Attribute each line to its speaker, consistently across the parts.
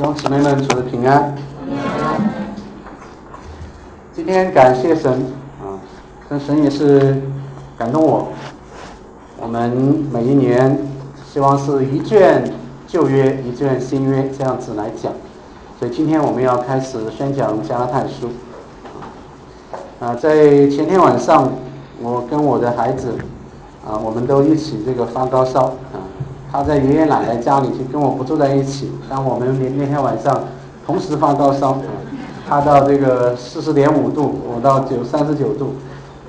Speaker 1: 弟兄姊妹们，主的平安。今天感谢神啊，但神也是感动我。我们每一年希望是一卷旧约，一卷新约这样子来讲，所以今天我们要开始宣讲加拉太书。啊，在前天晚上，我跟我的孩子啊，我们都一起这个发高烧啊。他在爷爷奶奶家里，就跟我不住在一起。但我们那那天晚上同时发高烧，他到这个四十点五度，我到九三十九度。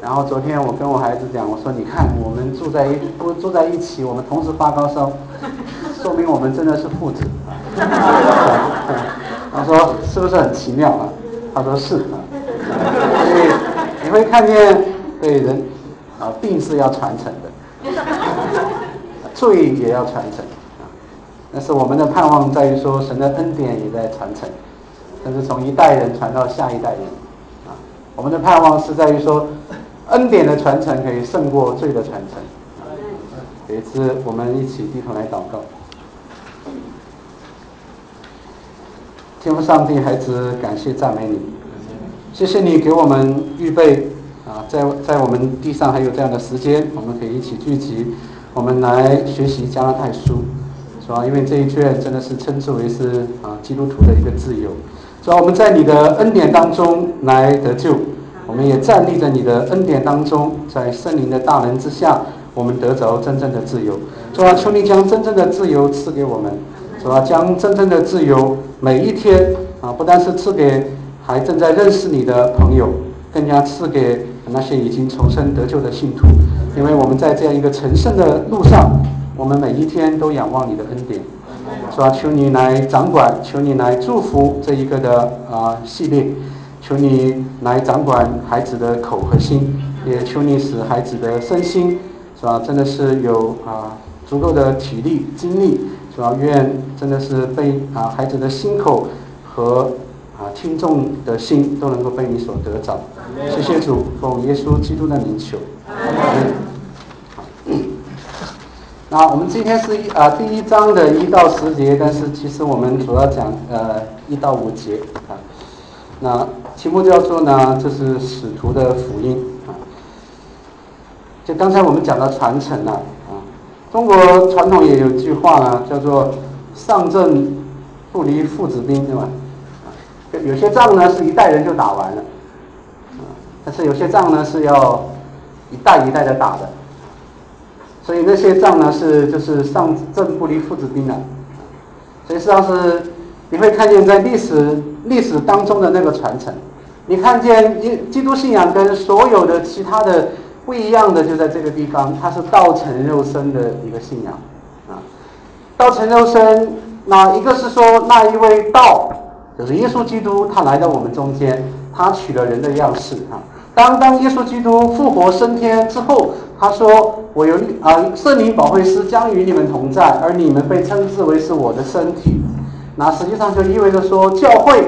Speaker 1: 然后昨天我跟我孩子讲，我说你看我们住在一不住在一起，我们同时发高烧，说明我们真的是父子。他说是不是很奇妙啊？他说是啊。所以你会看见，对人啊，病是要传承的。罪也要传承啊，但是我们的盼望在于说，神的恩典也在传承，但是从一代人传到下一代人啊。我们的盼望是在于说，恩典的传承可以胜过罪的传承。有一次，我们一起低头来祷告，天父上帝，孩子感谢赞美你，谢谢你给我们预备啊，在在我们地上还有这样的时间，我们可以一起聚集。我们来学习加拉太书，是吧？因为这一卷真的是称之为是啊基督徒的一个自由，所以我们在你的恩典当中来得救，我们也站立在你的恩典当中，在圣灵的大能之下，我们得着真正的自由。主啊，求你将真正的自由赐给我们，主啊，将真正的自由每一天啊，不单是赐给还正在认识你的朋友，更加赐给那些已经重生得救的信徒。因为我们在这样一个成圣的路上，我们每一天都仰望你的恩典，是吧？求你来掌管，求你来祝福这一个的啊系列，求你来掌管孩子的口和心，也求你使孩子的身心，是吧？真的是有啊足够的体力精力，是吧？愿真的是被啊孩子的心口和啊听众的心都能够被你所得着。谢谢主，奉耶稣基督的名求。那我们今天是一啊第一章的一到十节，但是其实我们主要讲呃一到五节啊。那题目叫做呢，这是使徒的福音。啊。就刚才我们讲的传承呢啊，中国传统也有句话呢，叫做上阵不离父子兵，对吧？有些仗呢是一代人就打完了，啊，但是有些仗呢是要。一代一代的打的，所以那些仗呢是就是上正不离父子兵的，所以实际上是你会看见在历史历史当中的那个传承，你看见基基督信仰跟所有的其他的不一样的就在这个地方，它是道成肉身的一个信仰啊，道成肉身，那一个是说那一位道就是耶稣基督，他来到我们中间，他取了人的样式啊。当当耶稣基督复活升天之后，他说：“我有啊，圣灵保惠师将与你们同在，而你们被称之为是我的身体。”那实际上就意味着说，教会，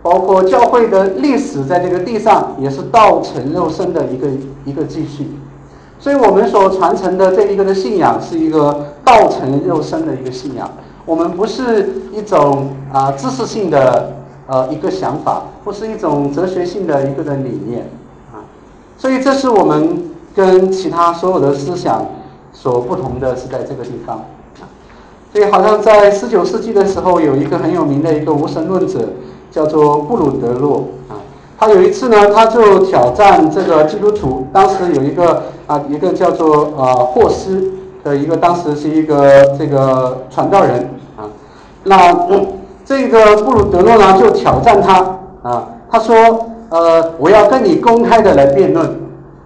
Speaker 1: 包括教会的历史，在这个地上也是道成肉身的一个一个继续。所以我们所传承的这一个的信仰，是一个道成肉身的一个信仰。我们不是一种啊知识性的呃一个想法，不是一种哲学性的一个的理念。所以，这是我们跟其他所有的思想所不同的是在这个地方。所以，好像在十九世纪的时候，有一个很有名的一个无神论者，叫做布鲁德洛啊。他有一次呢，他就挑战这个基督徒。当时有一个啊，一个叫做呃霍斯的一个，当时是一个这个传道人啊。那这个布鲁德洛呢，就挑战他啊，他说。呃，我要跟你公开的来辩论，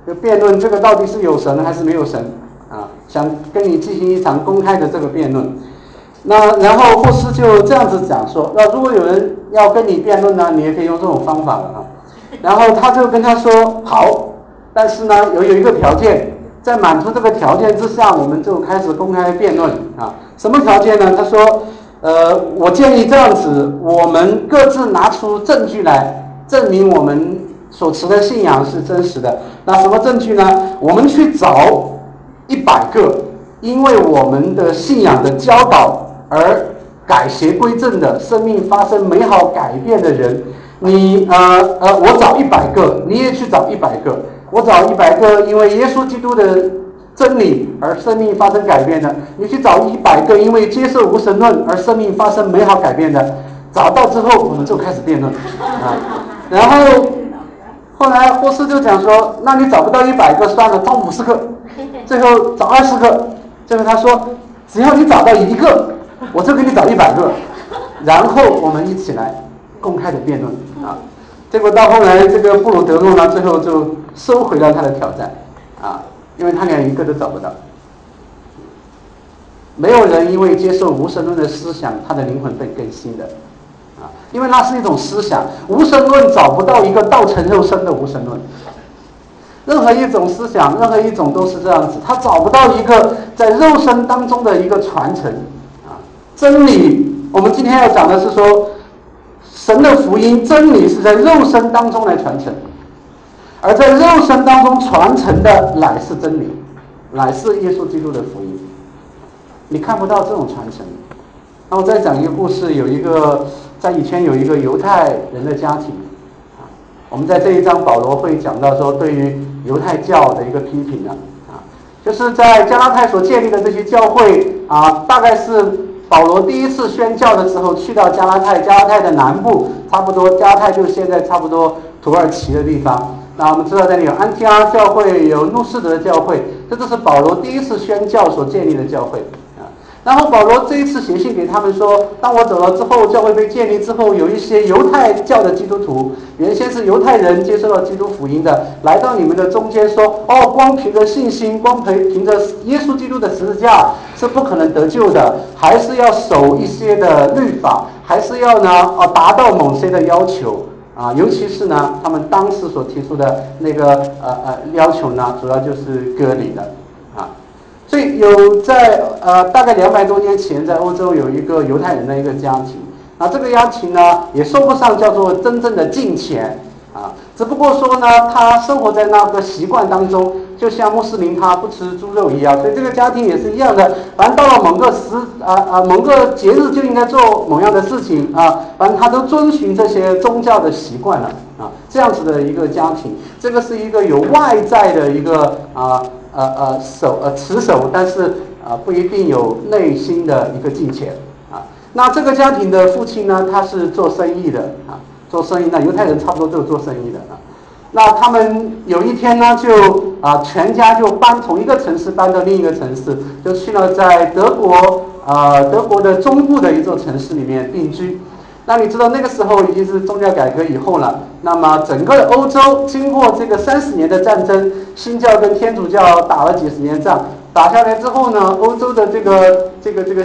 Speaker 1: 就辩论这个到底是有神还是没有神啊？想跟你进行一场公开的这个辩论。那然后霍斯就这样子讲说，那如果有人要跟你辩论呢，你也可以用这种方法了啊。然后他就跟他说好，但是呢有有一个条件，在满足这个条件之下，我们就开始公开辩论啊。什么条件呢？他说，呃，我建议这样子，我们各自拿出证据来。证明我们所持的信仰是真实的。那什么证据呢？我们去找一百个因为我们的信仰的教导而改邪归正的生命发生美好改变的人，你呃呃，我找一百个，你也去找一百个，我找一百个，因为耶稣基督的真理而生命发生改变的，你去找一百个，因为接受无神论而生命发生美好改变的，找到之后我们就开始辩论。啊，然后后来霍斯就讲说，那你找不到一百个算了，找五十个，最后找二十个，最后他说，只要你找到一个。我就给你找一百个，然后我们一起来公开的辩论啊。结果到后来，这个布鲁德诺呢，最后就收回了他的挑战啊，因为他连一个都找不到。没有人因为接受无神论的思想，他的灵魂被更新的啊，因为那是一种思想。无神论找不到一个道成肉身的无神论，任何一种思想，任何一种都是这样子，他找不到一个在肉身当中的一个传承啊。真理，我们今天要讲的是说，神的福音真理是在肉身当中来传承，而在肉身当中传承的乃是真理，乃是耶稣基督的福音。你看不到这种传承。那我再讲一个故事，有一个在以前有一个犹太人的家庭，啊，我们在这一章保罗会讲到说对于犹太教的一个批评的，啊，就是在加拉太所建立的这些教会啊，大概是。保罗第一次宣教的时候，去到加拉太，加拉太的南部，差不多加拉太就是现在差不多土耳其的地方。那我们知道，这里有安提阿教会，有路士德教会，这都是保罗第一次宣教所建立的教会。然后保罗这一次写信给他们说，当我走了之后，教会被建立之后，有一些犹太教的基督徒，原先是犹太人接受了基督福音的，来到你们的中间说，哦，光凭着信心，光凭凭着耶稣基督的十字架是不可能得救的，还是要守一些的律法，还是要呢，哦，达到某些的要求啊，尤其是呢，他们当时所提出的那个呃呃要求呢，主要就是割礼的。有在呃大概两百多年前，在欧洲有一个犹太人的一个家庭，啊这个家庭呢也说不上叫做真正的敬虔啊，只不过说呢他生活在那个习惯当中，就像穆斯林他不吃猪肉一样，所以这个家庭也是一样的，反正到了某个时啊啊某个节日就应该做某样的事情啊，反正他都遵循这些宗教的习惯了啊，这样子的一个家庭，这个是一个有外在的一个啊。呃呃守呃持守，但是啊不一定有内心的一个金钱啊。那这个家庭的父亲呢，他是做生意的啊，做生意。那犹太人差不多都是做生意的啊。那他们有一天呢，就啊全家就搬从一个城市搬到另一个城市，就去了在德国啊德国的中部的一座城市里面定居。那你知道那个时候已经是宗教改革以后了，那么整个欧洲经过这个三十年的战争，新教跟天主教打了几十年仗，打下来之后呢，欧洲的这个这个这个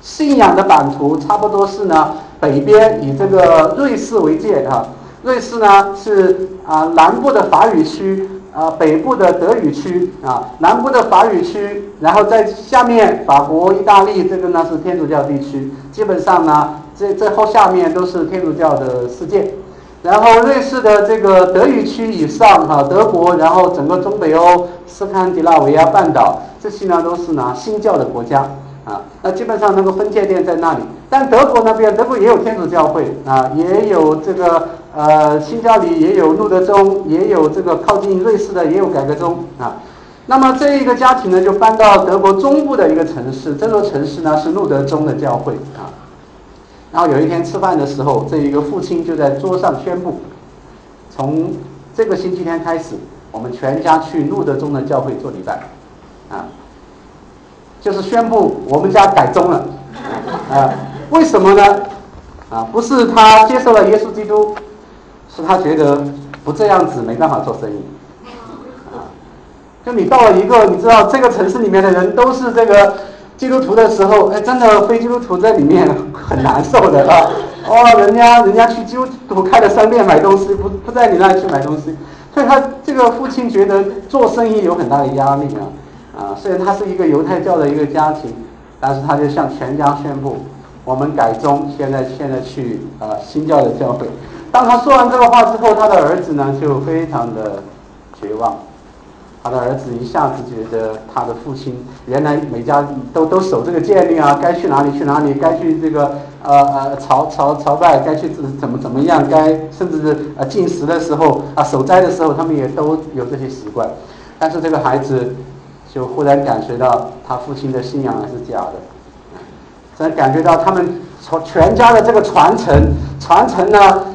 Speaker 1: 信仰的版图差不多是呢，北边以这个瑞士为界啊，瑞士呢是啊南部的法语区啊，北部的德语区啊，南部的法语区，然后在下面法国、意大利这个呢是天主教地区，基本上呢。这这后下面都是天主教的世界，然后瑞士的这个德语区以上哈，德国，然后整个中北欧、斯堪的纳维亚半岛这些呢都是呢新教的国家啊，那基本上那个分界点在那里。但德国那边，德国也有天主教会啊，也有这个呃新教里也有路德宗，也有这个靠近瑞士的也有改革宗啊。那么这一个家庭呢就搬到德国中部的一个城市，这座城市呢是路德宗的教会啊。然后有一天吃饭的时候，这一个父亲就在桌上宣布，从这个星期天开始，我们全家去路德宗的教会做礼拜，啊，就是宣布我们家改宗了，啊，为什么呢？啊，不是他接受了耶稣基督，是他觉得不这样子没办法做生意，啊，就你到了一个你知道这个城市里面的人都是这个。基督徒的时候，哎，真的非基督徒在里面很难受的啊！哦，人家人家去基督徒开的商店买东西，不不在你那里去买东西，所以他这个父亲觉得做生意有很大的压力啊啊！虽然他是一个犹太教的一个家庭，但是他就向全家宣布，我们改宗，现在现在去啊新教的教会。当他说完这个话之后，他的儿子呢就非常的绝望，他的儿子一下子觉得他的父亲原来每家都都守这个戒律啊，该去哪里去哪里，该去这个呃呃朝朝朝拜，该去怎怎么怎么样，该甚至是呃进食的时候啊守斋的时候，他们也都有这些习惯。但是这个孩子就忽然感觉到他父亲的信仰是假的，才感觉到他们从全家的这个传承传承呢。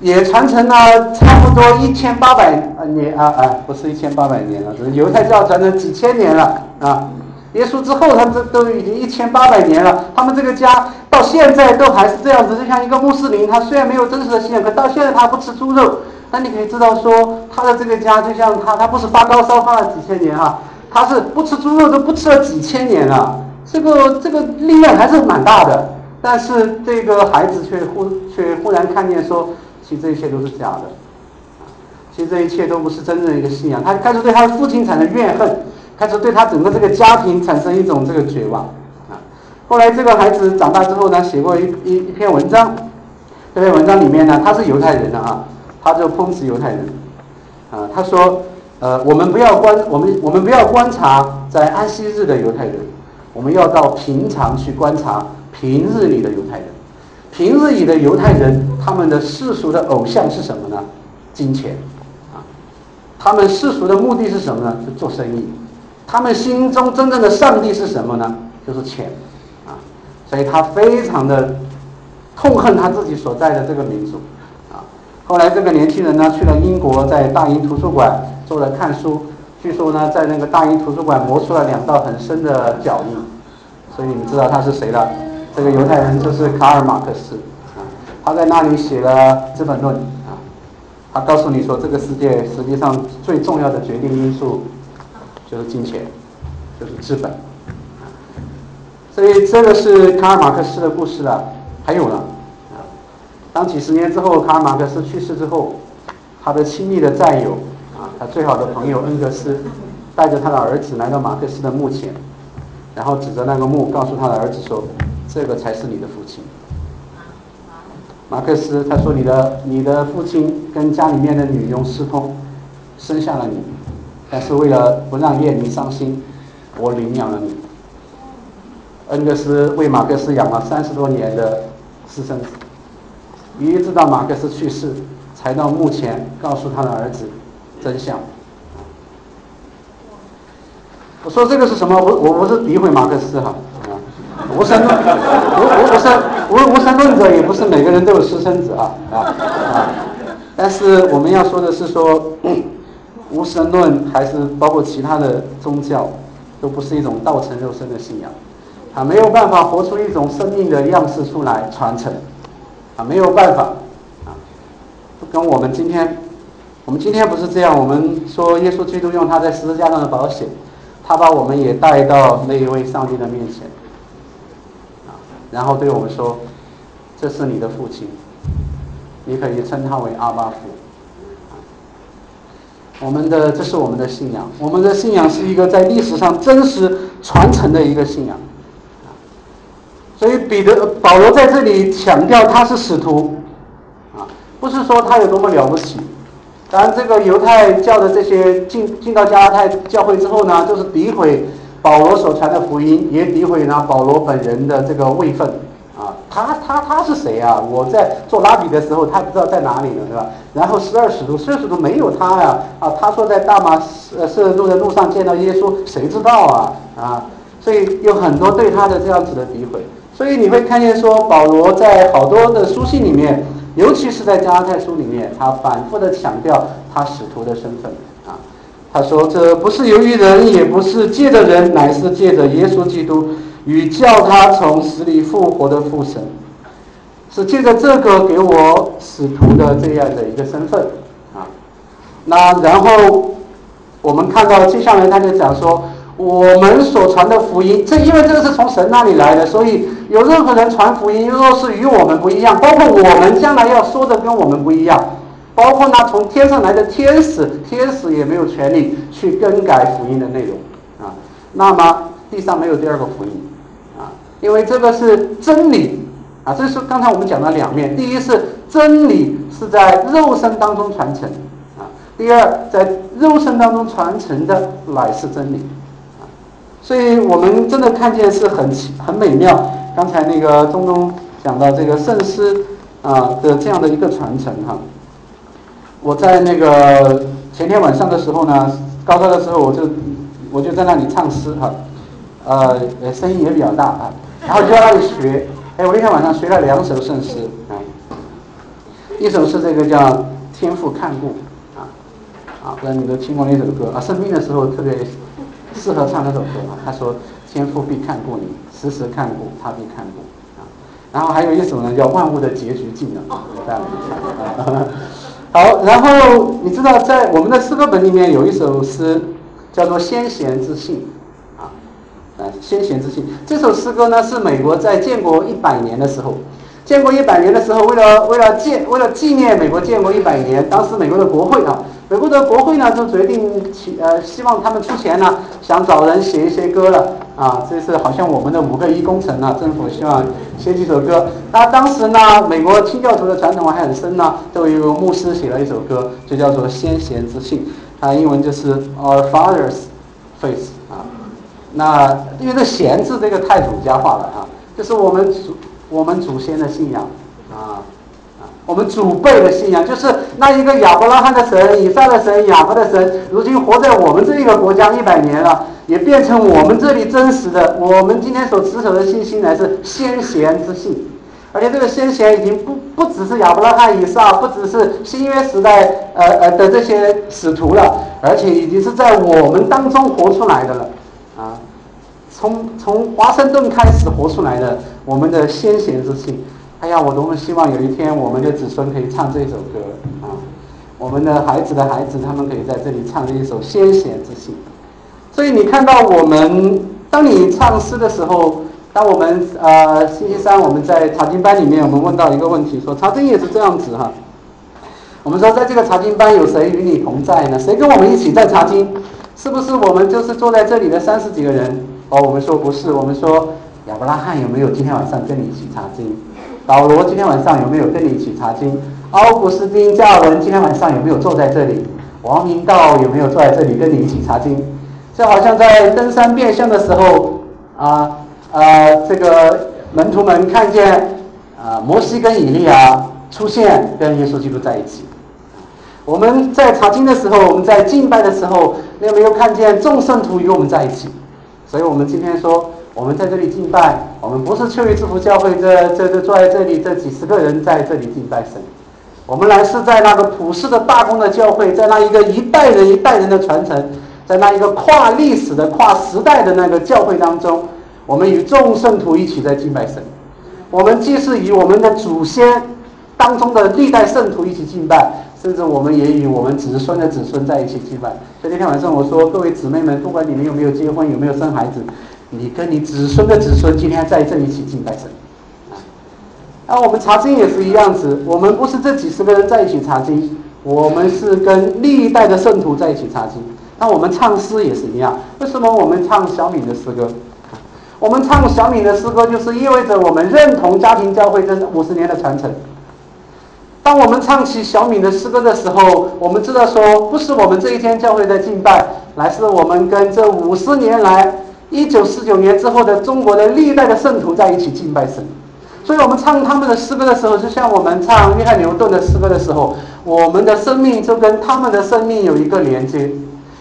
Speaker 1: 也传承了差不多一千八百年啊啊，不是一千八百年了，是犹太教传承几千年了啊。耶稣之后，他们这都已经一千八百年了，他们这个家到现在都还是这样子，就像一个穆斯林，他虽然没有真实的信仰，可到现在他不吃猪肉。那你可以知道说，他的这个家就像他，他不是发高烧发了几千年哈，他是不吃猪肉都不吃了几千年了，这个这个力量还是蛮大的。但是这个孩子却忽却忽然看见说。其实这一切都是假的，其实这一切都不是真正的一个信仰。他开始对他的父亲产生怨恨，开始对他整个这个家庭产生一种这个绝望啊。后来这个孩子长大之后呢，写过一一一篇文章，这篇文章里面呢，他是犹太人的啊，他就抨击犹太人啊。他说，呃，我们不要观我们我们不要观察在安息日的犹太人，我们要到平常去观察平日里的犹太人。平日里的犹太人，他们的世俗的偶像是什么呢？金钱，啊，他们世俗的目的是什么呢？是做生意。他们心中真正的上帝是什么呢？就是钱，啊，所以他非常的痛恨他自己所在的这个民族，啊。后来这个年轻人呢，去了英国，在大英图书馆做了看书，据说呢，在那个大英图书馆磨出了两道很深的脚印，所以你们知道他是谁了。这个犹太人就是卡尔马克思啊，他在那里写了《资本论》啊，他告诉你说，这个世界实际上最重要的决定因素就是金钱，就是资本。所以这个是卡尔马克思的故事了。还有呢，啊，当几十年之后卡尔马克思去世之后，他的亲密的战友啊，他最好的朋友恩格斯，带着他的儿子来到马克思的墓前，然后指着那个墓，告诉他的儿子说。这个才是你的父亲，马克思他说：“你的你的父亲跟家里面的女佣私通，生下了你，但是为了不让叶妮伤心，我领养了你。”恩格斯为马克思养了三十多年的私生子，一直到马克思去世，才到墓前告诉他的儿子真相。我说这个是什么？我我不是诋毁马克思哈。无神论，无无无神无无神论者也不是每个人都有私生子啊啊啊！但是我们要说的是说，无神论还是包括其他的宗教，都不是一种道成肉身的信仰，啊没有办法活出一种生命的样式出来传承，啊没有办法啊，跟我们今天，我们今天不是这样，我们说耶稣基督用他在十字架上的保险，他把我们也带到那一位上帝的面前。然后对我们说：“这是你的父亲，你可以称他为阿巴父。”我们的这是我们的信仰，我们的信仰是一个在历史上真实传承的一个信仰。所以彼得保罗在这里强调他是使徒，啊，不是说他有多么了不起。当然，这个犹太教的这些进进到加拉太教会之后呢，就是诋毁。保罗所传的福音也诋毁了保罗本人的这个位分啊，他他他是谁啊？我在做拉比的时候，他不知道在哪里呢，对吧？然后十二使徒，十二使徒没有他呀啊！他说在大马士士路的路上见到耶稣，谁知道啊啊？所以有很多对他的这样子的诋毁。所以你会看见说，保罗在好多的书信里面，尤其是在加拉太书里面，他反复的强调他使徒的身份。他说：“这不是由于人，也不是借着人，乃是借着耶稣基督与叫他从死里复活的父神，是借着这个给我使徒的这样的一个身份啊。那然后我们看到接下来他就讲说，我们所传的福音，这因为这个是从神那里来的，所以有任何人传福音，若是与我们不一样，包括我们将来要说的跟我们不一样。”包括呢，从天上来的天使，天使也没有权利去更改福音的内容啊。那么地上没有第二个福音啊，因为这个是真理啊。这是刚才我们讲的两面，第一是真理是在肉身当中传承啊，第二，在肉身当中传承的乃是真理，啊，所以我们真的看见是很很美妙。刚才那个中东讲到这个圣师啊的这样的一个传承哈，我在那个前天晚上的时候呢，高烧的时候我就我就在那里唱诗哈，呃，声音也比较大啊，然后就在那里学，哎，我那天晚上学了两首圣诗啊，一首是这个叫《天父看顾》。啊啊，不知道你都听过那首歌啊？生病的时候特别适合唱那首歌啊。他说：“天父必看顾你，时时看顾，他必看顾。”啊，然后还有一首呢，叫《万物的结局尽了》。好，然后你知道，在我们的诗歌本里面有一首诗叫做《先贤之信》啊，啊，《先贤之信》这首诗歌呢，是美国在建国一百年的时候。建国一百年的时候，为了为了建为了纪念美国建国一百年，当时美国的国会啊，美国的国会呢就决定起呃，希望他们出钱呢，想找人写一些歌了啊，这是好像我们的五个一工程呢，政府希望写几首歌。那当时呢，美国清教徒的传统还很深呢，都有牧师写了一首歌，就叫做《先贤之信》，啊英文就是 Our Father's Faith 啊。那因为这“贤”字这个太儒家化了啊，就是我们祖。我们祖先的信仰，啊啊，我们祖辈的信仰，就是那一个亚伯拉罕的神、以撒的神、雅各的神，如今活在我们这一个国家一百年了，也变成我们这里真实的。我们今天所持守的信心乃是先贤之信，而且这个先贤已经不不只是亚伯拉罕、以撒，不只是新约时代呃呃的这些使徒了，而且已经是在我们当中活出来的了，啊。从从华盛顿开始活出来的我们的先贤之信，哎呀，我多么希望有一天我们的子孙可以唱这首歌！我们的孩子的孩子，他们可以在这里唱这一首先贤之信。所以你看到我们，当你唱诗的时候，当我们呃星期三我们在查经班里面，我们问到一个问题，说查经也是这样子哈。我们说在这个查经班有谁与你同在呢？谁跟我们一起在查经？是不是我们就是坐在这里的三十几个人？哦，我们说不是，我们说亚伯拉罕有没有今天晚上跟你一起查经？保罗今天晚上有没有跟你一起查经？奥古斯丁加尔文今天晚上有没有坐在这里？王明道有没有坐在这里跟你一起查经？就好像在登山变相的时候，啊啊，这个门徒们看见啊摩西跟以利亚出现，跟耶稣基督在一起。我们在查经的时候，我们在敬拜的时候，你有没有看见众圣徒与我们在一起？所以我们今天说，我们在这里敬拜，我们不是秋雨之福教会这这这坐在这里这几十个人在这里敬拜神，我们来是在那个普世的大公的教会，在那一个一代人一代人的传承，在那一个跨历史的跨时代的那个教会当中，我们与众圣徒一起在敬拜神，我们既是与我们的祖先当中的历代圣徒一起敬拜。甚至我们也与我们子孙的子孙在一起祭拜。所以那天晚上我说，各位姊妹们，不管你们有没有结婚，有没有生孩子，你跟你子孙的子孙今天在这里一起敬拜神。那我们查经也是一样子，我们不是这几十个人在一起查经，我们是跟历代的圣徒在一起查经。那我们唱诗也是一样，为什么我们唱小敏的诗歌？我们唱小敏的诗歌，就是意味着我们认同家庭教会这五十年的传承。当我们唱起小敏的诗歌的时候，我们知道说，不是我们这一天教会的敬拜，乃是我们跟这五十年来，一九四九年之后的中国的历代的圣徒在一起敬拜神。所以，我们唱他们的诗歌的时候，就像我们唱约翰牛顿的诗歌的时候，我们的生命就跟他们的生命有一个连接，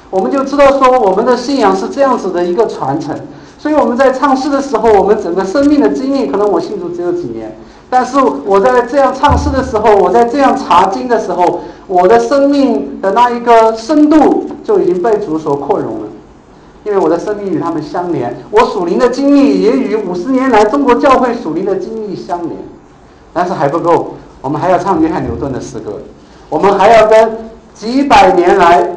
Speaker 1: 我们就知道说，我们的信仰是这样子的一个传承。所以，我们在唱诗的时候，我们整个生命的经历，可能我信主只有几年。但是我在这样唱诗的时候，我在这样查经的时候，我的生命的那一个深度就已经被主所扩容了，因为我的生命与他们相连，我属灵的经历也与五十年来中国教会属灵的经历相连。但是还不够，我们还要唱约翰牛顿的诗歌，我们还要跟几百年来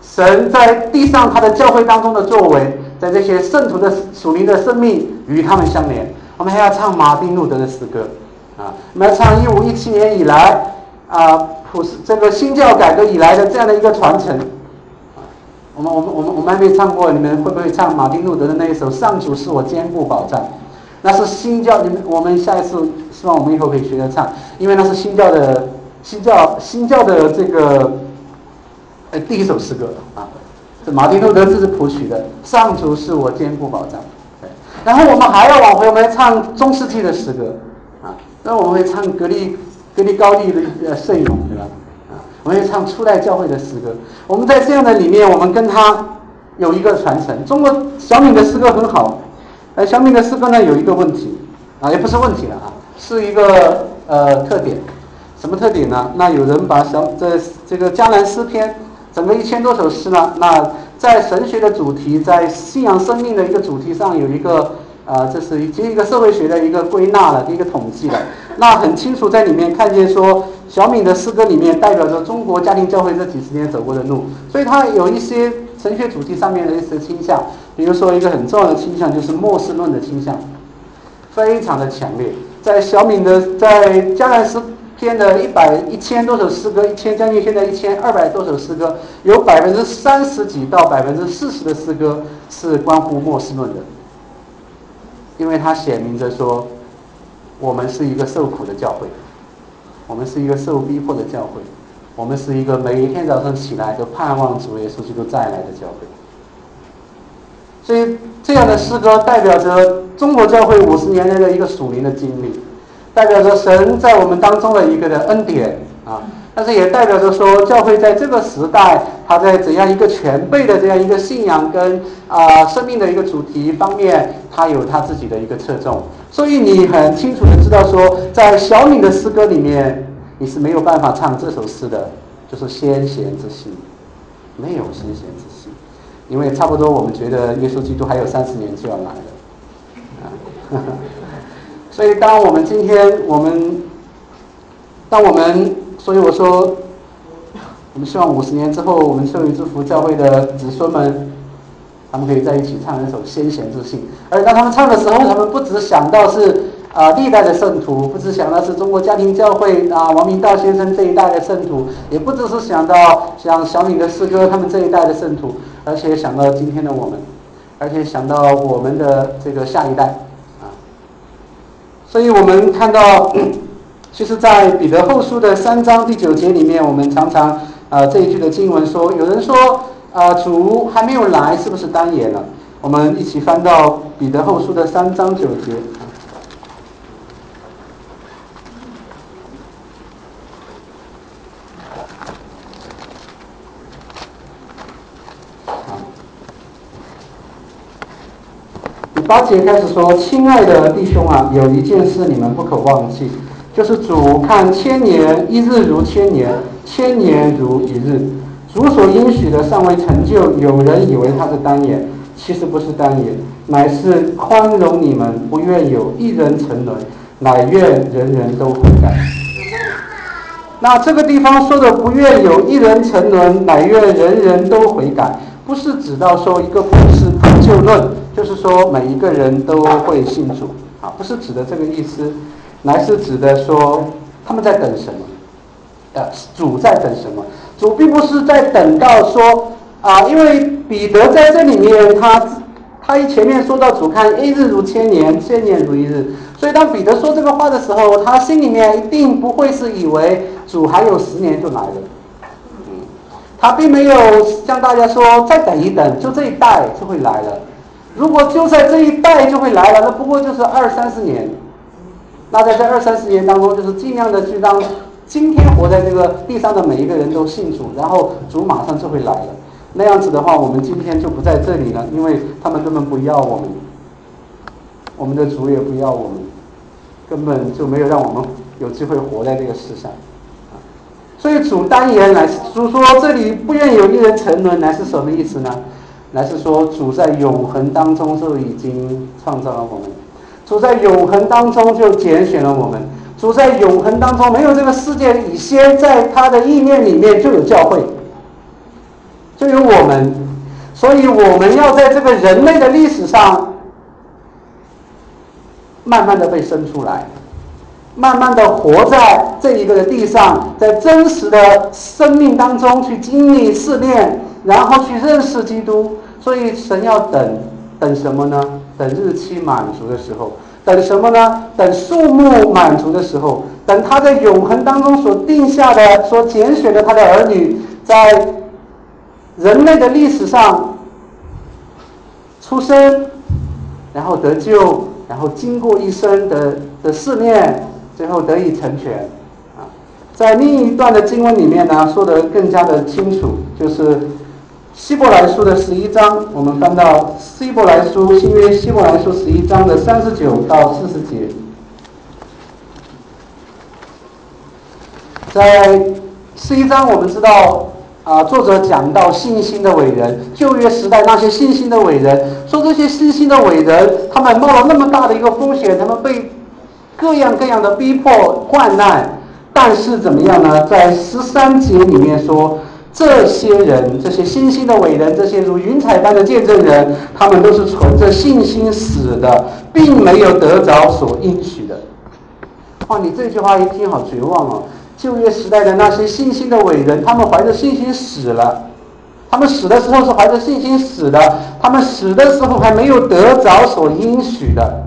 Speaker 1: 神在地上他的教会当中的作为，在这些圣徒的属灵的生命与他们相连。我们还要唱马丁路德的诗歌，啊，我们要唱一五一七年以来啊普世这个新教改革以来的这样的一个传承。我们我们我们我们还没唱过，你们会不会唱马丁路德的那一首《上主是我坚固保障》？那是新教，你们我们下一次希望我们以后可以学着唱，因为那是新教的新教新教的这个呃，第一首诗歌啊，这马丁路德自己谱曲的，上主是我坚固保障。然后我们还要往回，我们唱中世纪的诗歌啊，那我们会唱格力格力高地的呃圣咏，对吧？我们会唱初代教会的诗歌。我们在这样的里面，我们跟他有一个传承。中国小敏的诗歌很好，呃，小敏的诗歌呢有一个问题啊，也不是问题了啊，是一个呃特点。什么特点呢？那有人把小这这个江南诗篇。整个一千多首诗呢，那在神学的主题，在信仰生命的一个主题上，有一个呃，这是已经一个社会学的一个归纳了，一个统计了。那很清楚在里面看见说，小敏的诗歌里面代表着中国家庭教会这几十年走过的路，所以它有一些神学主题上面的一些倾向。比如说一个很重要的倾向就是末世论的倾向，非常的强烈。在小敏的在江南诗。篇的一百一千多首诗歌，一千将近现在一千二百多首诗歌，有百分之三十几到百分之四十的诗歌是关乎末世论的，因为它显明着说，我们是一个受苦的教会，我们是一个受逼迫的教会，我们是一个每一天早上起来都盼望主耶稣基督再来的教会，所以这样的诗歌代表着中国教会五十年来的一个属灵的经历。代表着神在我们当中的一个的恩典啊，但是也代表着说教会在这个时代，它在怎样一个全备的这样一个信仰跟啊生命的一个主题方面，它有它自己的一个侧重。所以你很清楚的知道说，在小敏的诗歌里面，你是没有办法唱这首诗的，就是先贤之心，没有先贤之心，因为差不多我们觉得耶稣基督还有三十年就要来了啊。所以，当我们今天，我们，当我们，所以我说，我们希望五十年之后，我们圣女之福教会的子孙们，他们可以在一起唱一首《先贤之信》。而当他们唱的时候，他们不只想到是啊历代的圣徒，不只想到是中国家庭教会啊王明道先生这一代的圣徒，也不只是想到像小米的师哥他们这一代的圣徒，而且想到今天的我们，而且想到我们的这个下一代啊。所以我们看到，其实，在彼得后书的三章第九节里面，我们常常啊这一句的经文说，有人说啊主还没有来，是不是单言了？我们一起翻到彼得后书的三章九节。第八节开始说：“亲爱的弟兄啊，有一件事你们不可忘记，就是主看千年，一日如千年，千年如一日。主所应许的尚未成就，有人以为他是单言，其实不是单言，乃是宽容你们，不愿有一人沉沦，乃愿人人都悔改。那这个地方说的不愿有一人沉沦，乃愿人人都悔改，不是指到说一个不是不救论。”就是说，每一个人都会信主啊，不是指的这个意思，乃是指的说他们在等什么？呃，主在等什么？主并不是在等到说啊，因为彼得在这里面，他他一前面说到主看一日如千年，千年如一日，所以当彼得说这个话的时候，他心里面一定不会是以为主还有十年就来了，嗯，他并没有向大家说再等一等，就这一代就会来了。如果就在这一代就会来了，那不过就是二三十年。那在这二三十年当中，就是尽量的去让今天活在这个地上的每一个人都信主，然后主马上就会来了。那样子的话，我们今天就不在这里了，因为他们根本不要我们，我们的主也不要我们，根本就没有让我们有机会活在这个世上。所以主单言来，主说这里不愿有一人沉沦，来是什么意思呢？乃是说，主在永恒当中就已经创造了我们，主在永恒当中就拣选了我们，主在永恒当中没有这个世界以先，在他的意念里面就有教会，就有我们，所以我们要在这个人类的历史上，慢慢的被生出来，慢慢的活在这一个地上，在真实的生命当中去经历试炼。然后去认识基督，所以神要等，等什么呢？等日期满足的时候，等什么呢？等数目满足的时候，等他在永恒当中所定下的、所拣选的他的儿女，在人类的历史上出生，然后得救，然后经过一生的的试炼，最后得以成全。啊，在另一段的经文里面呢，说的更加的清楚，就是希伯来书的十一章，我们翻到希伯来书新约希伯来书十一章的三十九到四十节。在十一章，我们知道啊，作者讲到信心的伟人，旧约时代那些信心的伟人，说这些信心的伟人，他们冒了那么大的一个风险，他们被各样各样的逼迫患难，但是怎么样呢？在十三节里面说，这些人，这些信心的伟人，这些如云彩般的见证人，他们都是存着信心死的，并没有得着所应许的。哇，你这句话一听好绝望哦。旧约时代的那些信心的伟人，他们怀着信心死了。他们死的时候是怀着信心死的，他们死的时候还没有得着所应许的。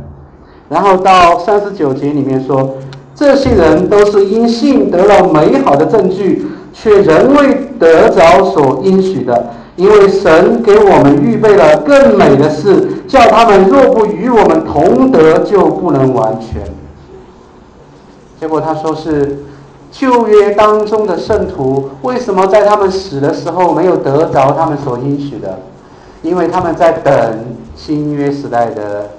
Speaker 1: 然后到三十九节里面说，这些人都是因信得了美好的证据，却仍未得着所应许的，因为神给我们预备了更美的事，叫他们若不与我们同得，就不能完全。结果他说是。旧约当中的圣徒，为什么在他们死的时候没有得着他们所应许的？因为他们在等新约时代的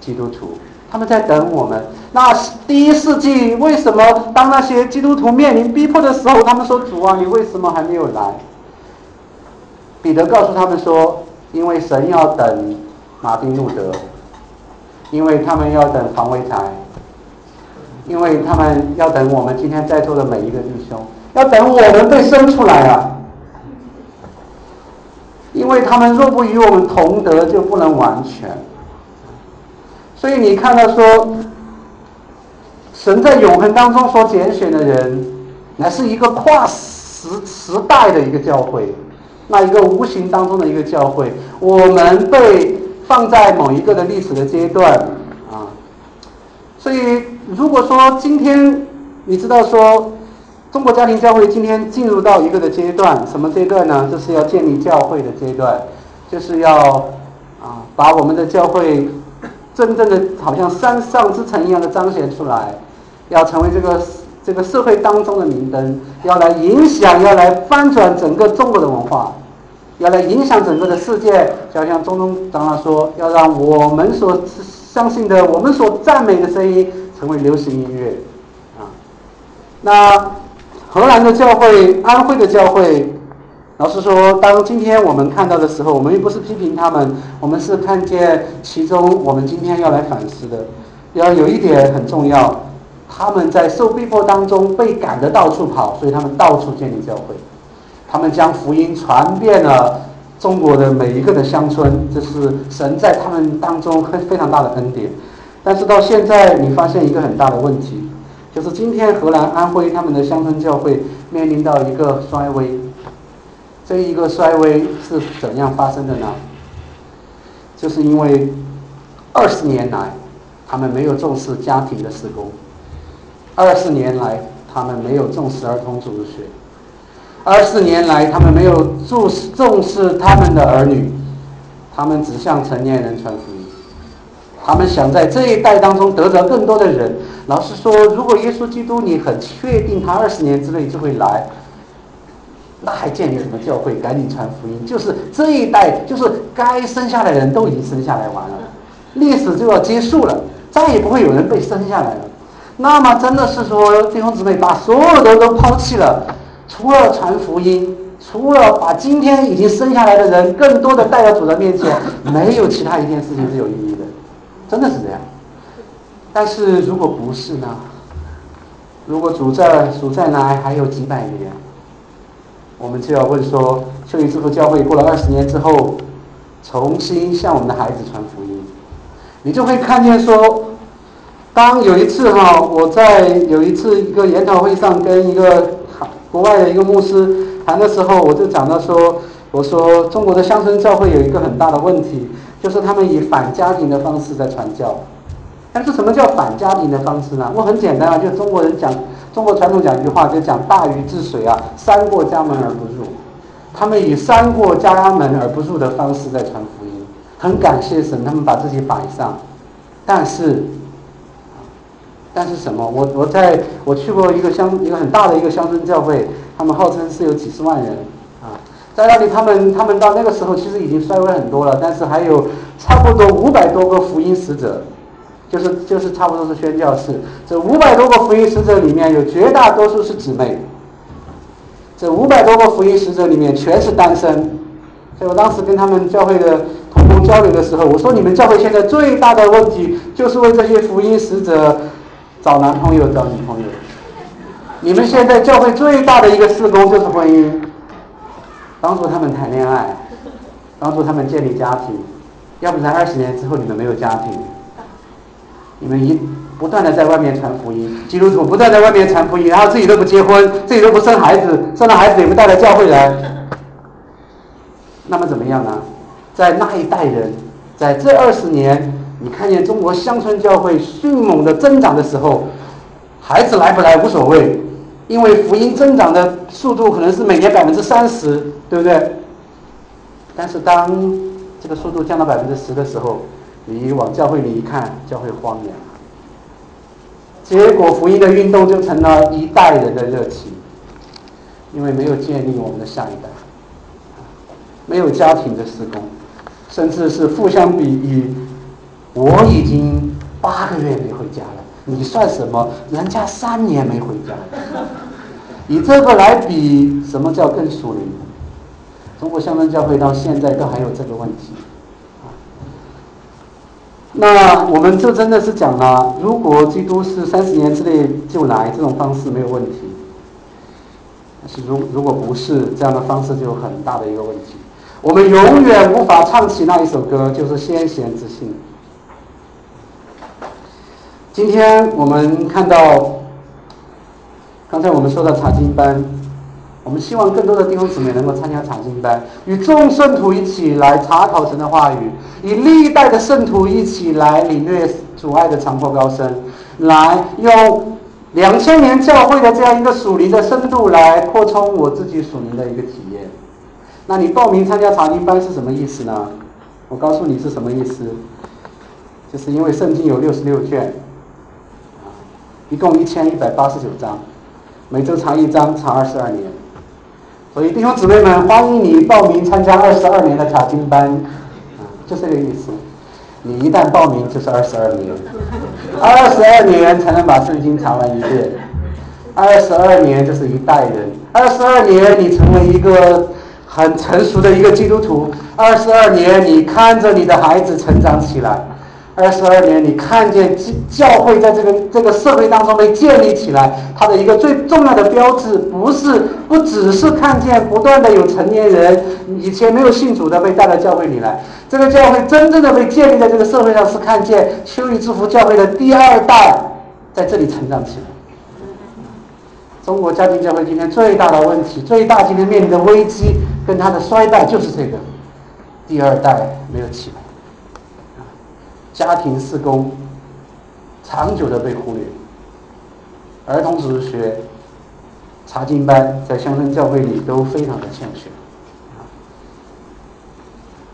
Speaker 1: 基督徒，他们在等我们。那第一世纪为什么当那些基督徒面临逼迫的时候，他们说：“主啊，你为什么还没有来？”彼得告诉他们说：“因为神要等马丁路德，因为他们要等黄维才。”因为他们要等我们今天在座的每一个弟兄，要等我们被生出来啊！因为他们若不与我们同德，就不能完全。所以你看到说，神在永恒当中所拣选的人，乃是一个跨时时代的一个教会，那一个无形当中的一个教会，我们被放在某一个的历史的阶段啊，所以。如果说今天你知道说中国家庭教会今天进入到一个的阶段，什么阶段呢？就是要建立教会的阶段，就是要啊把我们的教会真正的好像山上之城一样的彰显出来，要成为这个这个社会当中的明灯，要来影响，要来翻转整个中国的文化，要来影响整个的世界。就像中东长老说，要让我们所相信的，我们所赞美的声音。成为流行音乐，啊，那荷兰的教会、安徽的教会，老师说，当今天我们看到的时候，我们又不是批评他们，我们是看见其中我们今天要来反思的。要有一点很重要，他们在受逼迫当中被赶得到处跑，所以他们到处建立教会，他们将福音传遍了中国的每一个的乡村，这是神在他们当中非非常大的恩典。但是到现在，你发现一个很大的问题，就是今天河南、安徽他们的乡村教会面临到一个衰微。这一个衰微是怎样发生的呢？就是因为二十年来，他们没有重视家庭的施工；二十年来，他们没有重视儿童主日学；二十年来，他们没有重视重视他们的儿女，他们只向成年人传福音。他们想在这一代当中得着更多的人。老实说，如果耶稣基督你很确定他二十年之内就会来，那还建立什么教会？赶紧传福音。就是这一代，就是该生下来的人都已经生下来完了，历史就要结束了，再也不会有人被生下来了。那么真的是说弟兄姊妹把所有的都抛弃了，除了传福音，除了把今天已经生下来的人更多的带到主的面前，没有其他一件事情是有意义的。真的是这样，但是如果不是呢？如果主在主在来还有几百年，我们就要问说：圣灵之父教会过了二十年之后，重新向我们的孩子传福音，你就会看见说，当有一次哈，我在有一次一个研讨会上跟一个国外的一个牧师谈的时候，我就讲到说，我说中国的乡村教会有一个很大的问题。就是他们以反家庭的方式在传教，但是什么叫反家庭的方式呢？我很简单啊，就中国人讲，中国传统讲一句话，就讲大禹治水啊，三过家门而不入。他们以三过家门而不入的方式在传福音。很感谢神，他们把自己摆上，但是，但是什么？我我在我去过一个乡一个很大的一个乡村教会，他们号称是有几十万人啊，在那里他们他们到那个时候其实已经衰微很多了，但是还有差不多五百多个福音使者，就是就是差不多是宣教士。这五百多个福音使者里面有绝大多数是姊妹，这五百多个福音使者里面全是单身，所以我当时跟他们教会的同工。交流的时候，我说你们教会现在最大的问题就是为这些福音使者找男朋友、找女朋友。你们现在教会最大的一个事工就是婚姻，帮助他们谈恋爱，帮助他们建立家庭。要不然二十年之后你们没有家庭，你们一不断的在外面传福音，基督徒不断在外面传福音，然后自己都不结婚，自己都不生孩子，生了孩子也不带来教会来，那么怎么样呢？在那一代人，在这二十年，你看见中国乡村教会迅猛的增长的时候，孩子来不来无所谓，因为福音增长的速度可能是每年百分之三十，对不对？但是当这个速度降到百分之十的时候，你往教会里一看，教会荒凉，结果福音的运动就成了一代人的热情，因为没有建立我们的下一代，没有家庭的施工。甚至是互相比喻，我已经八个月没回家了，你算什么？人家三年没回家，以这个来比，什么叫更属灵？中国乡村教会到现在都还有这个问题。那我们就真的是讲了，如果基督是三十年之内就来，这种方式没有问题。但是如如果不是这样的方式，就有很大的一个问题。我们永远无法唱起那一首歌，就是先贤之心。今天我们看到，刚才我们说的查经班，我们希望更多的弟兄姊妹能够参加查经班，与众圣徒一起来查考神的话语，与历代的圣徒一起来领略主爱的长阔高深，来用两千年教会的这样一个属灵的深度来扩充我自己属灵的一个体验。那你报名参加查经班是什么意思呢？我告诉你是什么意思，就是因为圣经有六十六卷，一共一千一百八十九章，每周查一章，查二十二年。所以弟兄姊妹们，欢迎你报名参加二十二年的查经班，啊，就这个意思。你一旦报名就是二十二年，二十二年才能把圣经查完一遍，二十二年就是一代人，二十二年你成为一个。很成熟的一个基督徒，二十二年，你看着你的孩子成长起来；二十二年，你看见教教会在这个这个社会当中被建立起来。它的一个最重要的标志，不是不只是看见不断的有成年人以前没有信主的被带到教会里来。这个教会真正的被建立在这个社会上，是看见秋雨之福教会的第二代在这里成长起来。中国家庭教会今天最大的问题，最大今天面临的危机，跟它的衰败就是这个，第二代没有起来，家庭事工长久的被忽略，儿童主日学、查经班在乡村教会里都非常的欠缺，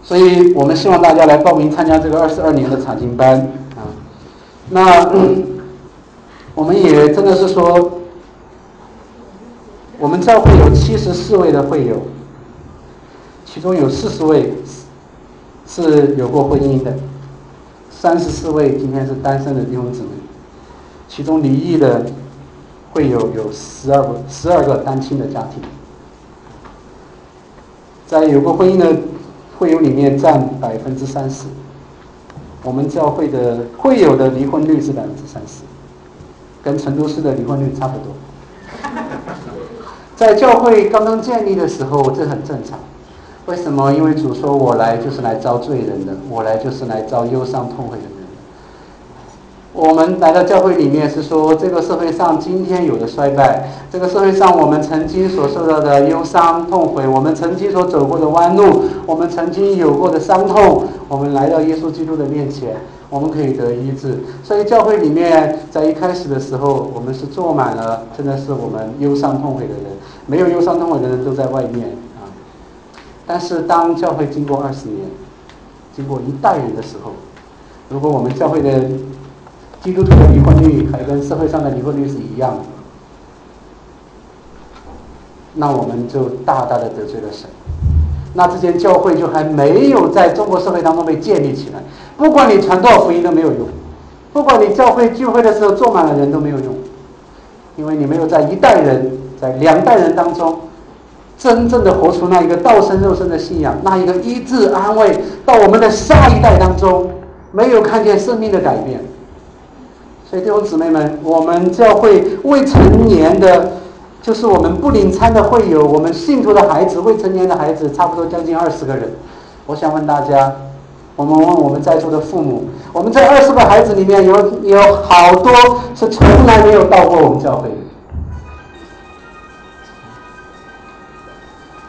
Speaker 1: 所以我们希望大家来报名参加这个二十二年的查经班。啊，那我们也真的是说。我们教会有七十四位的会友，其中有四十位是有过婚姻的，三十四位今天是单身的弟兄姊妹，其中离异的会有有十二个十二个单亲的家庭，在有过婚姻的会友里面占百分之三十，我们教会的会友的离婚率是百分之三十，跟成都市的离婚率差不多。在教会刚刚建立的时候，这很正常。为什么？因为主说：“我来就是来招罪人的，我来就是来招忧伤痛悔的人。”我们来到教会里面是说，这个社会上今天有的衰败，这个社会上我们曾经所受到的忧伤痛悔，我们曾经所走过的弯路，我们曾经有过的伤痛，我们来到耶稣基督的面前。我们可以得医治，所以教会里面在一开始的时候，我们是坐满了，真的是我们忧伤痛悔的人，没有忧伤痛悔的人都在外面。但是当教会经过二十年，经过一代人的时候，如果我们教会的基督徒的离婚率还跟社会上的离婚率是一样，那我们就大大的得罪了神。那这间教会就还没有在中国社会当中被建立起来。不管你传多少福音都没有用，不管你教会聚会的时候坐满了人都没有用，因为你没有在一代人、在两代人当中，真正的活出那一个道生肉身的信仰，那一个医治安慰到我们的下一代当中，没有看见生命的改变。所以弟兄姊妹们，我们教会未成年的，就是我们不领餐的会友，我们信徒的孩子，未成年的孩子，差不多将近二十个人。我想问大家。我们问我们在座的父母，我们这二十个孩子里面有有好多是从来没有到过我们教会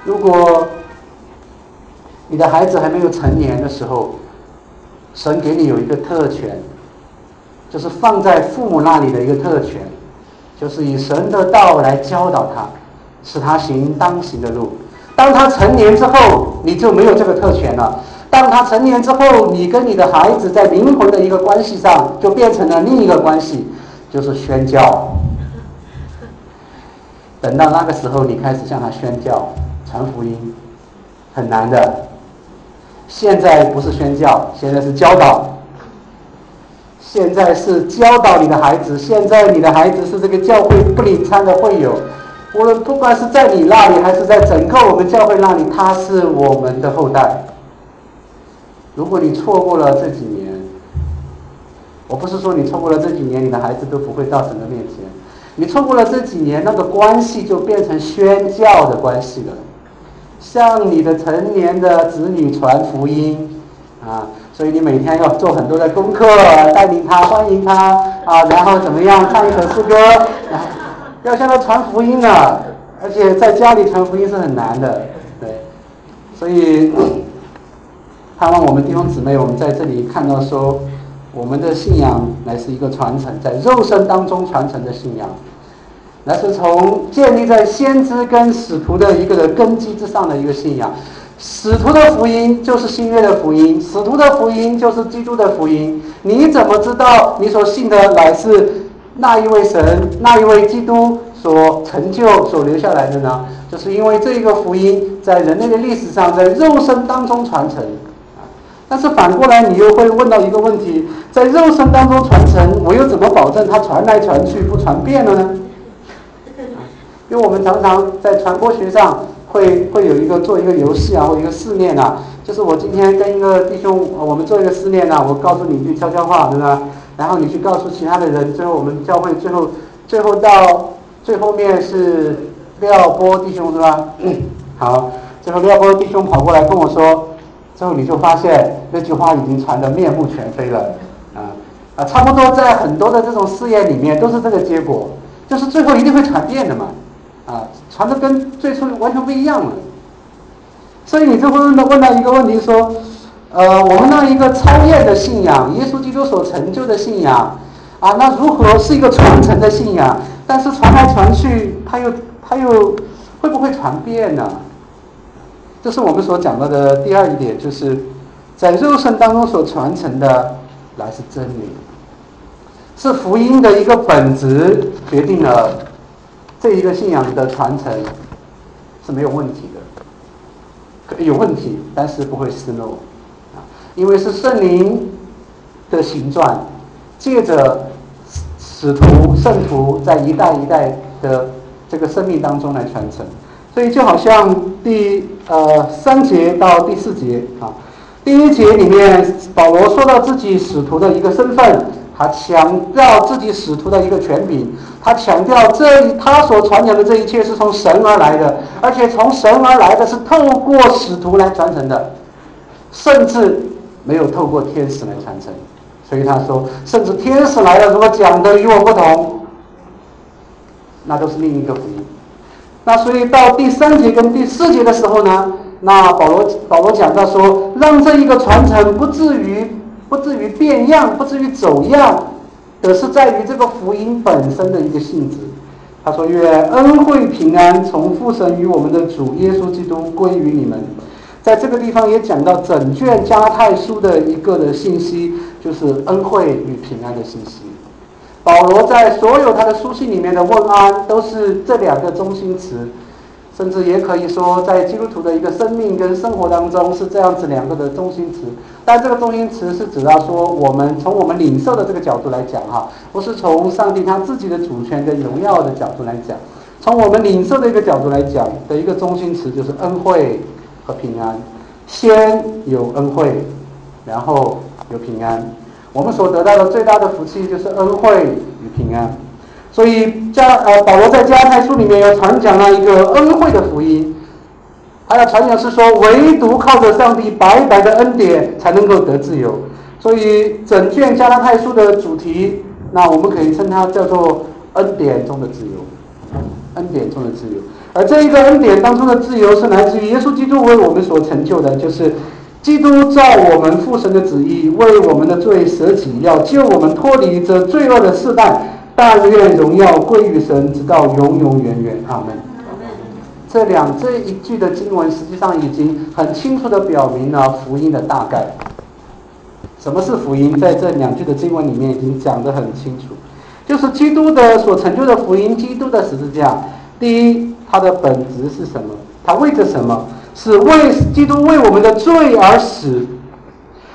Speaker 1: 如果你的孩子还没有成年的时候，神给你有一个特权，就是放在父母那里的一个特权，就是以神的道来教导他，使他行当行的路。当他成年之后，你就没有这个特权了。当他成年之后，你跟你的孩子在灵魂的一个关系上，就变成了另一个关系，就是宣教。等到那个时候，你开始向他宣教、传福音，很难的。现在不是宣教，现在是教导。现在是教导你的孩子。现在你的孩子是这个教会不领餐的会友，无论不管是在你那里，还是在整个我们教会那里，他是我们的后代。如果你错过了这几年，我不是说你错过了这几年，你的孩子都不会到神的面前。你错过了这几年，那个关系就变成宣教的关系了，向你的成年的子女传福音啊，所以你每天要做很多的功课，带领他，欢迎他啊，然后怎么样唱一首诗歌，要向他传福音啊，而且在家里传福音是很难的，对，所以。盼望我们弟兄姊妹，我们在这里看到说，我们的信仰乃是一个传承，在肉身当中传承的信仰，那是从建立在先知跟使徒的一个的根基之上的一个信仰。使徒的福音就是新约的福音，使徒的福音就是基督的福音。你怎么知道你所信的乃是那一位神、那一位基督所成就、所留下来的呢？就是因为这一个福音在人类的历史上，在肉身当中传承。但是反过来，你又会问到一个问题：在肉身当中传承，我又怎么保证它传来传去不传遍了呢？因为我们常常在传播学上会会有一个做一个游戏啊，或一个试炼啊，就是我今天跟一个弟兄，我们做一个试炼啊，我告诉你一句悄悄话，对吧？然后你去告诉其他的人，最后我们教会最后最后到最后面是廖波弟兄，是吧？好，最后廖波弟兄跑过来跟我说。之后你就发现那句话已经传得面目全非了，啊啊，差不多在很多的这种试验里面都是这个结果，就是最后一定会传遍的嘛，啊，传的跟最初完全不一样了。所以你就会问到问到一个问题说，呃，我们那一个超验的信仰，耶稣基督所成就的信仰，啊，那如何是一个传承的信仰？但是传来传去，它又它又会不会传遍呢？这是我们所讲到的第二一点，就是在肉身当中所传承的乃是真理，是福音的一个本质，决定了这一个信仰的传承是没有问题的，有问题，但是不会失落啊，因为是圣灵的形状，借着使徒、圣徒在一代一代的这个生命当中来传承。所以就好像第呃三节到第四节啊，第一节里面保罗说到自己使徒的一个身份，他强调自己使徒的一个权柄，他强调这他所传讲的这一切是从神而来的，而且从神而来的是透过使徒来传承的，甚至没有透过天使来传承。所以他说，甚至天使来了，如果讲的与我不同，那都是另一个福音。那所以到第三节跟第四节的时候呢，那保罗保罗讲到说，让这一个传承不至于不至于变样，不至于走样，的是在于这个福音本身的一个性质。他说：“愿恩惠平安从父神与我们的主耶稣基督归于你们。在这个地方也讲到整卷加太书的一个的信息，就是恩惠与平安的信息。保罗在所有他的书信里面的问安，都是这两个中心词。甚至也可以说，在基督徒的一个生命跟生活当中是这样子两个的中心词。但这个中心词是指到说，我们从我们领受的这个角度来讲，哈，不是从上帝他自己的主权跟荣耀的角度来讲，从我们领受的一个角度来讲的一个中心词就是恩惠和平安。先有恩惠，然后有平安。我们所得到的最大的福气就是恩惠与平安。所以加呃保罗在加太书里面要传讲了一个恩惠的福音，他要传讲是说唯独靠着上帝白白的恩典才能够得自由。所以整卷加拉太书的主题，那我们可以称它叫做恩典中的自由，恩典中的自由。而这一个恩典当中的自由是来自于耶稣基督为我们所成就的，就是基督照我们父神的旨意为我们的罪舍己，要救我们脱离这罪恶的世代。但愿荣耀归于神，直到永永远远。阿门。这两这一句的经文，实际上已经很清楚的表明了福音的大概。什么是福音？在这两句的经文里面已经讲得很清楚，就是基督的所成就的福音，基督的十字架。第一，它的本质是什么？它为着什么？是为基督为我们的罪而死。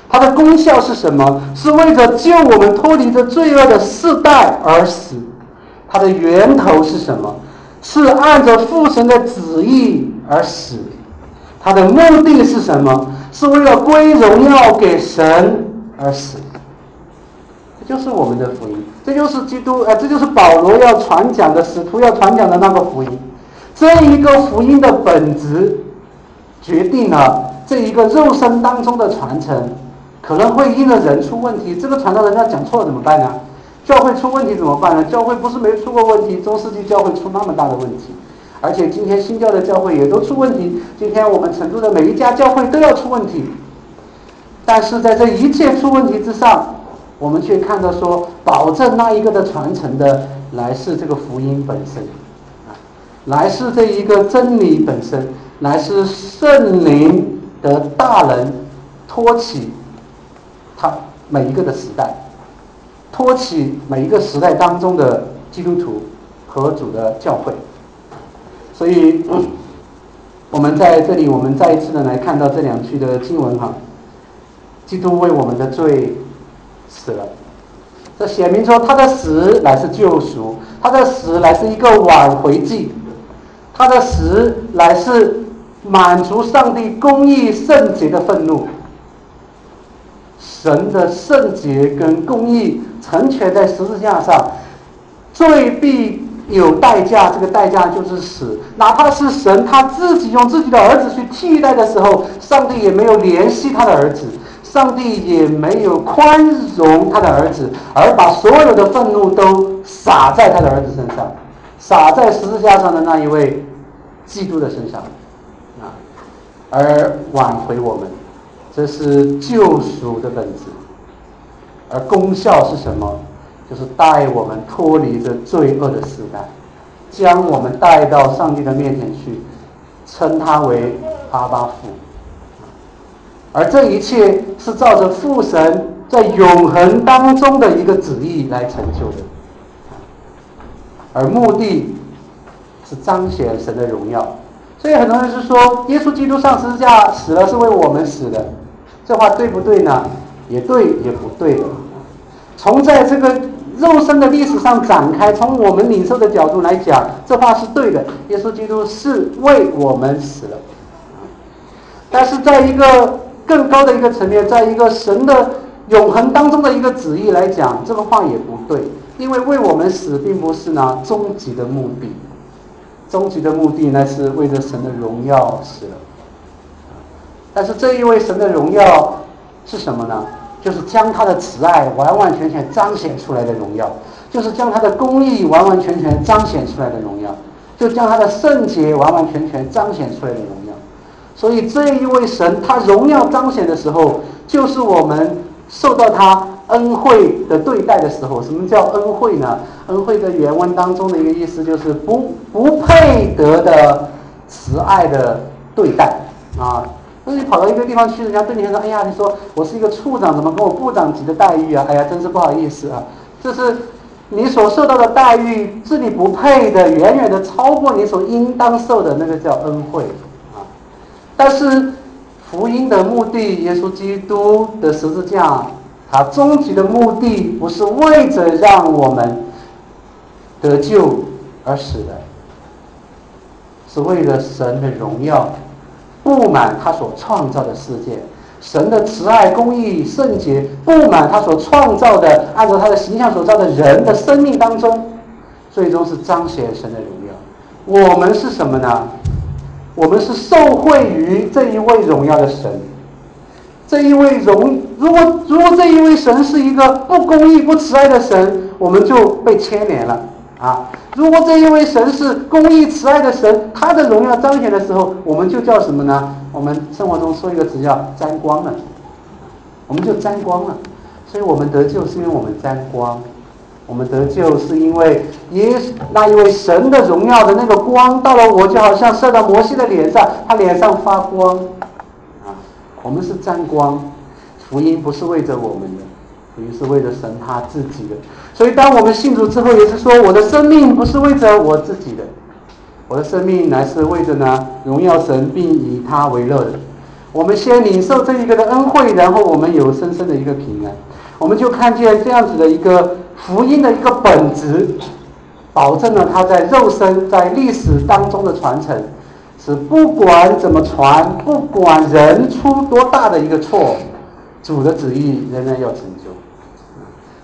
Speaker 1: 它的功效是什么？是为着救我们脱离这罪恶的世代而死。它的源头是什么？是按着父神的旨意而死。他的目的是什么？是为了归荣耀给神而死。这就是我们的福音，这就是基督，呃，这就是保罗要传讲的，使徒要传讲的那个福音。这一个福音的本质，决定了这一个肉身当中的传承。可能会因着人出问题，这个传道人家讲错了怎么办呢？教会出问题怎么办呢？教会不是没出过问题，中世纪教会出那么大的问题，而且今天新教的教会也都出问题。今天我们成都的每一家教会都要出问题，但是在这一切出问题之上，我们却看到说，保证那一个的传承的，来是这个福音本身，啊，来是这一个真理本身，来是圣灵的大人托起。他每一个的时代，托起每一个时代当中的基督徒和主的教会，所以，我们在这里，我们再一次的来看到这两句的经文哈，基督为我们的罪死了，这显明说他的死乃是救赎，他的死乃是一个挽回祭，他的死乃是满足上帝公义圣洁的愤怒。神的圣洁跟公义成全在十字架上，罪必有代价，这个代价就是死。哪怕是神他自己用自己的儿子去替代的时候，上帝也没有怜惜他的儿子，上帝也没有宽容他的儿子，而把所有的愤怒都撒在他的儿子身上，撒在十字架上的那一位基督的身上，啊，而挽回我们。这是救赎的本质，而功效是什么？就是带我们脱离这罪恶的时代，将我们带到上帝的面前去，称他为阿巴父。而这一切是照着父神在永恒当中的一个旨意来成就的，而目的是彰显神的荣耀。所以很多人是说，耶稣基督上十字架死了是为我们死的。这话对不对呢？也对，也不对。从在这个肉身的历史上展开，从我们领受的角度来讲，这话是对的。耶稣基督是为我们死了。但是在一个更高的一个层面，在一个神的永恒当中的一个旨意来讲，这个话也不对。因为为我们死，并不是呢终极的目的，终极的目的呢是为了神的荣耀死了。但是这一位神的荣耀是什么呢？就是将他的慈爱完完全全彰显出来的荣耀，就是将他的公义完完全全彰显出来的荣耀，就将他的圣洁完完全全彰显出来的荣耀。所以这一位神他荣耀彰显的时候，就是我们受到他恩惠的对待的时候。什么叫恩惠呢？恩惠的原文当中的一个意思就是不不配得的慈爱的对待啊。那你跑到一个地方去，人家对你说：“哎呀，你说我是一个处长，怎么跟我部长级的待遇啊？哎呀，真是不好意思啊！这是你所受到的待遇，是你不配的，远远的超过你所应当受的那个叫恩惠啊！但是福音的目的，耶稣基督的十字架，它终极的目的不是为着让我们得救而死的，是为了神的荣耀。”布满他所创造的世界，神的慈爱、公义、圣洁布满他所创造的，按照他的形象所造的人的生命当中，最终是彰显神的荣耀。我们是什么呢？我们是受惠于这一位荣耀的神。这一位荣，如果如果这一位神是一个不公义、不慈爱的神，我们就被牵连了。啊！如果这一位神是公义慈爱的神，他的荣耀彰显的时候，我们就叫什么呢？我们生活中说一个词叫沾光了，我们就沾光了。所以我们得救是因为我们沾光，我们得救是因为耶那一位神的荣耀的那个光到了我，就好像射到摩西的脸上，他脸上发光。啊，我们是沾光，福音不是为着我们的。福音是为了神他自己的，所以当我们信主之后，也是说我的生命不是为着我自己的，我的生命乃是为着呢荣耀神，并以他为乐的。我们先领受这一个的恩惠，然后我们有深深的一个平安，我们就看见这样子的一个福音的一个本质，保证了他在肉身在历史当中的传承，是不管怎么传，不管人出多大的一个错，主的旨意仍然要成就。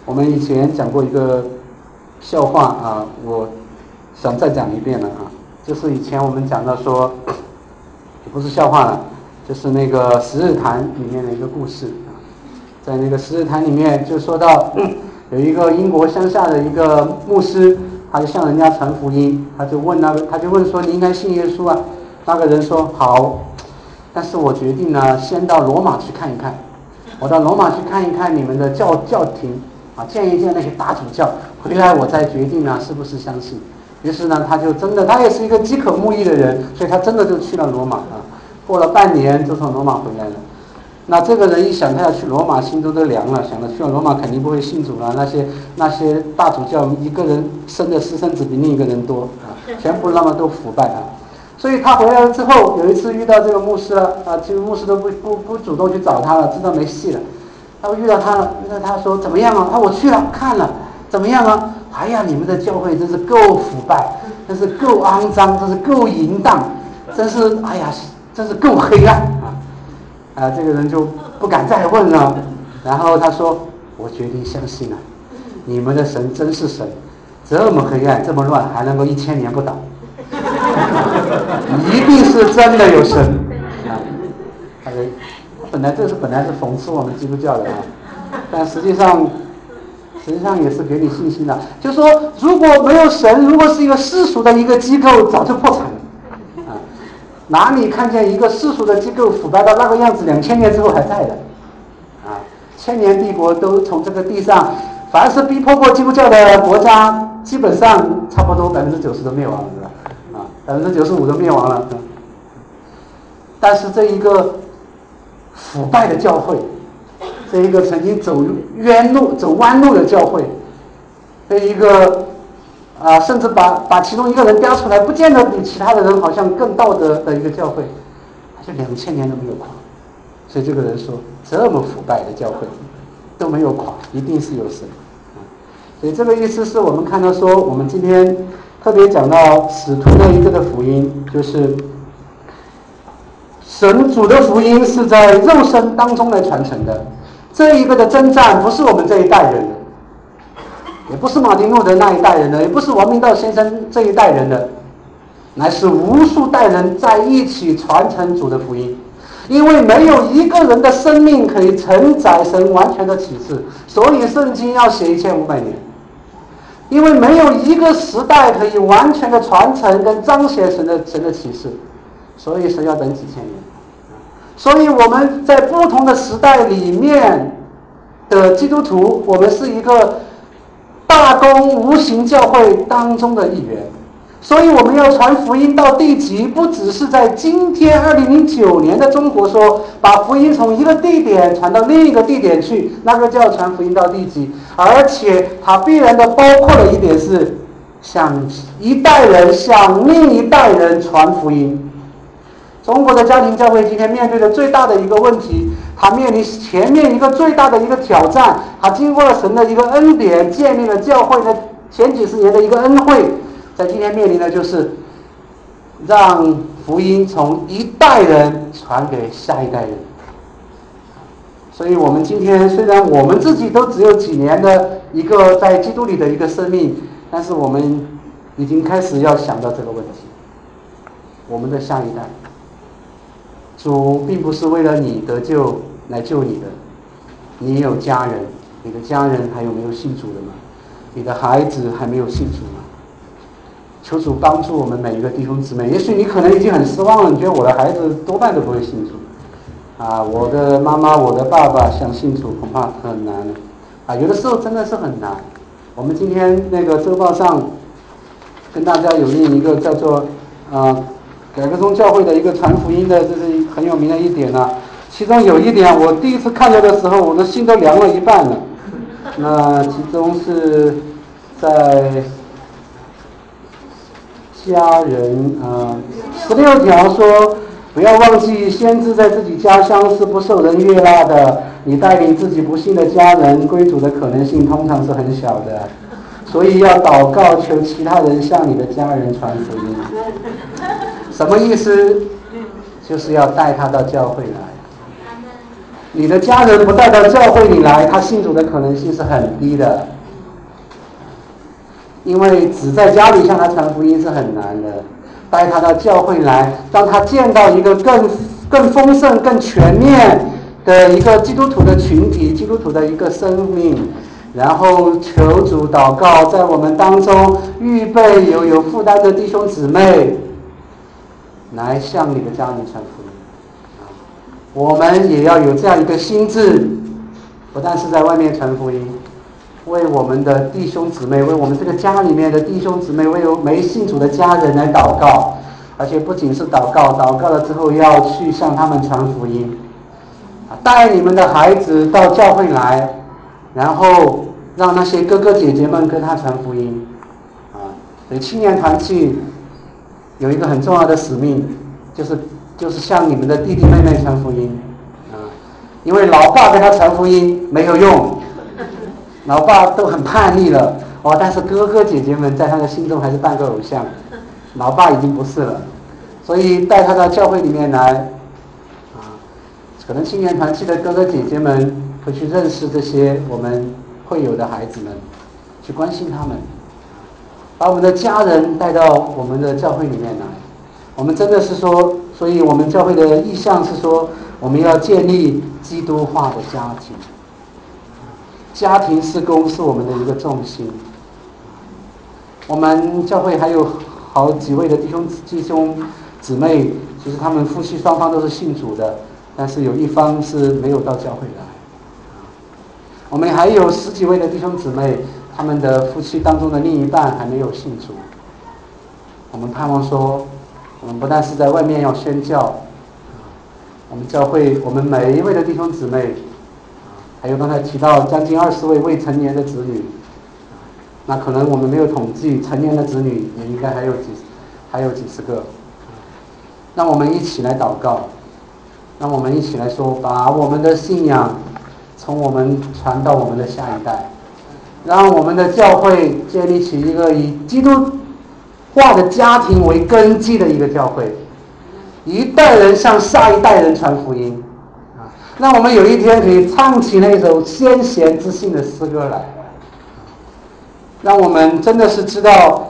Speaker 1: 我们以前讲过一个笑话啊，我想再讲一遍了啊，就是以前我们讲到说，不是笑话了，就是那个十日谈里面的一个故事啊，在那个十日谈里面就说到，有一个英国乡下的一个牧师，他就向人家传福音，他就问那个，他就问说你应该信耶稣啊？那个人说好，但是我决定呢，先到罗马去看一看，我到罗马去看一看你们的教教廷。啊，见一见那些大主教，回来我再决定呢，是不是相信。于是呢，他就真的，他也是一个饥渴慕义的人，所以他真的就去了罗马啊。过了半年，就从罗马回来了。那这个人一想，他要去罗马，心中都凉了，想着去了罗马肯定不会信主了。那些那些大主教，一个人生的私生子比另一个人多啊，全部那么都腐败啊。所以他回来了之后，有一次遇到这个牧师了啊，这个牧师都不不不主动去找他了，知道没戏了。他遇到他了，遇到他说怎么样啊？他我去了看了，怎么样啊？哎呀，你们的教会真是够腐败，真是够肮脏，真是够淫荡，真是哎呀，真是够黑暗啊！啊，这个人就不敢再问了。然后他说：“我决定相信了，你们的神真是神，这么黑暗，这么乱，还能够一千年不倒，一定是真的有神！”。本来这是本来是讽刺我们基督教的啊，但实际上，实际上也是给你信心的。就说如果没有神，如果是一个世俗的一个机构，早就破产了啊！哪里看见一个世俗的机构腐败到那个样子，两千年之后还在的啊？千年帝国都从这个地上，凡是逼迫过基督教的国家，基本上差不多百分之九十都灭亡了，是吧？啊，百分之九十五都灭亡了。但是这一个。腐败的教会，这一个曾经走冤路、走弯路的教会，这一个啊，甚至把把其中一个人标出来，不见得比其他的人好像更道德的一个教会，他就两千年都没有垮。所以这个人说，这么腐败的教会都没有垮，一定是有神。所以这个意思是我们看到说，我们今天特别讲到使徒那一个的福音，就是。神主的福音是在肉身当中来传承的，这一个的征战不是我们这一代人的，也不是马丁路德那一代人的，也不是王明道先生这一代人的，乃是无数代人在一起传承主的福音。因为没有一个人的生命可以承载神完全的启示，所以圣经要写一千五百年。因为没有一个时代可以完全的传承跟彰显神的神的启示，所以神要等几千年。所以我们在不同的时代里面的基督徒，我们是一个大公无形教会当中的一员。所以我们要传福音到地极，不只是在今天二零零九年的中国说，把福音从一个地点传到另一个地点去，那个叫传福音到地极，而且它必然的包括了一点是，向一代人向另一代人传福音。中国的家庭教会今天面对的最大的一个问题，它面临前面一个最大的一个挑战，它经过了神的一个恩典，建立了教会的前几十年的一个恩惠。在今天面临的就是，让福音从一代人传给下一代人。所以，我们今天虽然我们自己都只有几年的一个在基督里的一个生命，但是我们已经开始要想到这个问题：我们的下一代，主并不是为了你得救来救你的。你有家人，你的家人还有没有信主的吗？你的孩子还没有信主吗？求主帮助我们每一个弟兄姊妹。也许你可能已经很失望了，你觉得我的孩子多半都不会信主，啊，我的妈妈、我的爸爸想信主恐怕很难，啊，有的时候真的是很难。我们今天那个周报上跟大家有另一个叫做啊改革宗教会的一个传福音的，这是很有名的一点呢。其中有一点，我第一次看到的时候，我的心都凉了一半了。那其中是在。家人啊，十六条说，不要忘记，先知在自己家乡是不受人悦纳的。你带领自己不幸的家人归主的可能性通常是很小的，所以要祷告求其他人向你的家人传福音。什么意思？就是要带他到教会来。你的家人不带到教会里来，他信主的可能性是很低的。因为只在家里向他传福音是很难的，带他到教会来，让他见到一个更更丰盛、更全面的一个基督徒的群体，基督徒的一个生命，然后求主祷告，在我们当中预备有有负担的弟兄姊妹，来向你的家人传福音。我们也要有这样一个心智，不但是在外面传福音。为我们的弟兄姊妹，为我们这个家里面的弟兄姊妹，为有没信主的家人来祷告，而且不仅是祷告，祷告了之后要去向他们传福音，啊，带你们的孩子到教会来，然后让那些哥哥姐姐们跟他传福音，啊，所以青年团契有一个很重要的使命，就是就是向你们的弟弟妹妹传福音，啊，因为老爸跟他传福音没有用。老爸都很叛逆了哦，但是哥哥姐姐们在他的心中还是半个偶像，老爸已经不是了，所以带他到教会里面来，啊，可能青年团契的哥哥姐姐们会去认识这些我们会有的孩子们，去关心他们，把我们的家人带到我们的教会里面来，我们真的是说，所以我们教会的意向是说，我们要建立基督化的家庭。家庭施工是我们的一个重心。我们教会还有好几位的弟兄弟兄姊妹，其实他们夫妻双方都是信主的，但是有一方是没有到教会来。我们还有十几位的弟兄姊妹，他们的夫妻当中的另一半还没有信主。我们盼望说，我们不但是在外面要宣教，我们教会我们每一位的弟兄姊妹。还有刚才提到将近二十位未成年的子女，那可能我们没有统计成年的子女也应该还有几，还有几十个。让我们一起来祷告，让我们一起来说，把我们的信仰从我们传到我们的下一代，让我们的教会建立起一个以基督化的家庭为根基的一个教会，一代人向下一代人传福音。啊让我们有一天可以唱起那首先贤之信的诗歌来，让我们真的是知道，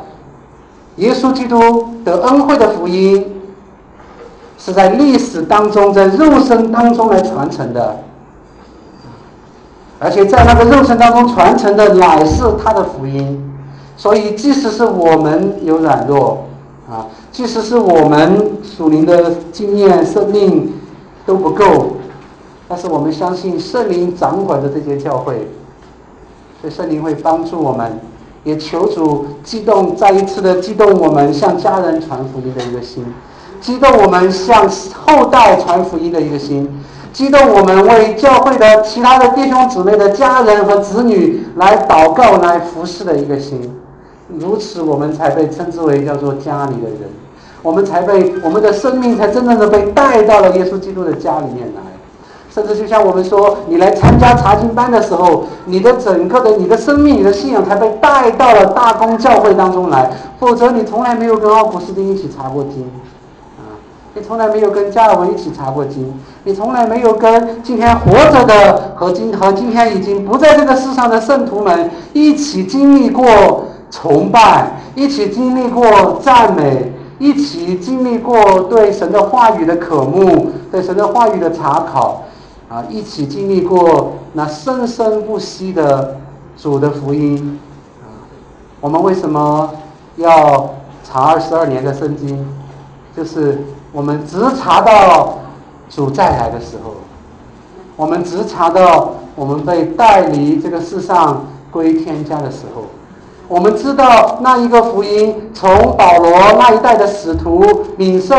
Speaker 1: 耶稣基督的恩惠的福音，是在历史当中，在肉身当中来传承的，而且在那个肉身当中传承的乃是他的福音，所以即使是我们有软弱，啊，即使是我们属灵的经验、生命都不够。但是我们相信圣灵掌管着这些教会，所以圣灵会帮助我们，也求主激动，再一次的激动我们向家人传福音的一个心，激动我们向后代传福音的一个心，激动我们为教会的其他的弟兄姊妹的家人和子女来祷告、来服侍的一个心。如此，我们才被称之为叫做家里的人，我们才被我们的生命才真正的被带到了耶稣基督的家里面来。甚至就像我们说，你来参加查经班的时候，你的整个的你的生命、你的信仰才被带到了大公教会当中来。否则，你从来没有跟奥古斯丁一起查过经，你从来没有跟加尔文一起查过经，你从来没有跟今天活着的和今和今天已经不在这个世上的圣徒们一起经历过崇拜，一起经历过赞美，一起经历过对神的话语的渴慕，对神的话语的查考。啊，一起经历过那生生不息的主的福音，啊，我们为什么要查二十二年的圣经？就是我们直查到主再来的时候，我们直查到我们被带离这个世上归天家的时候，我们知道那一个福音从保罗那一代的使徒领受。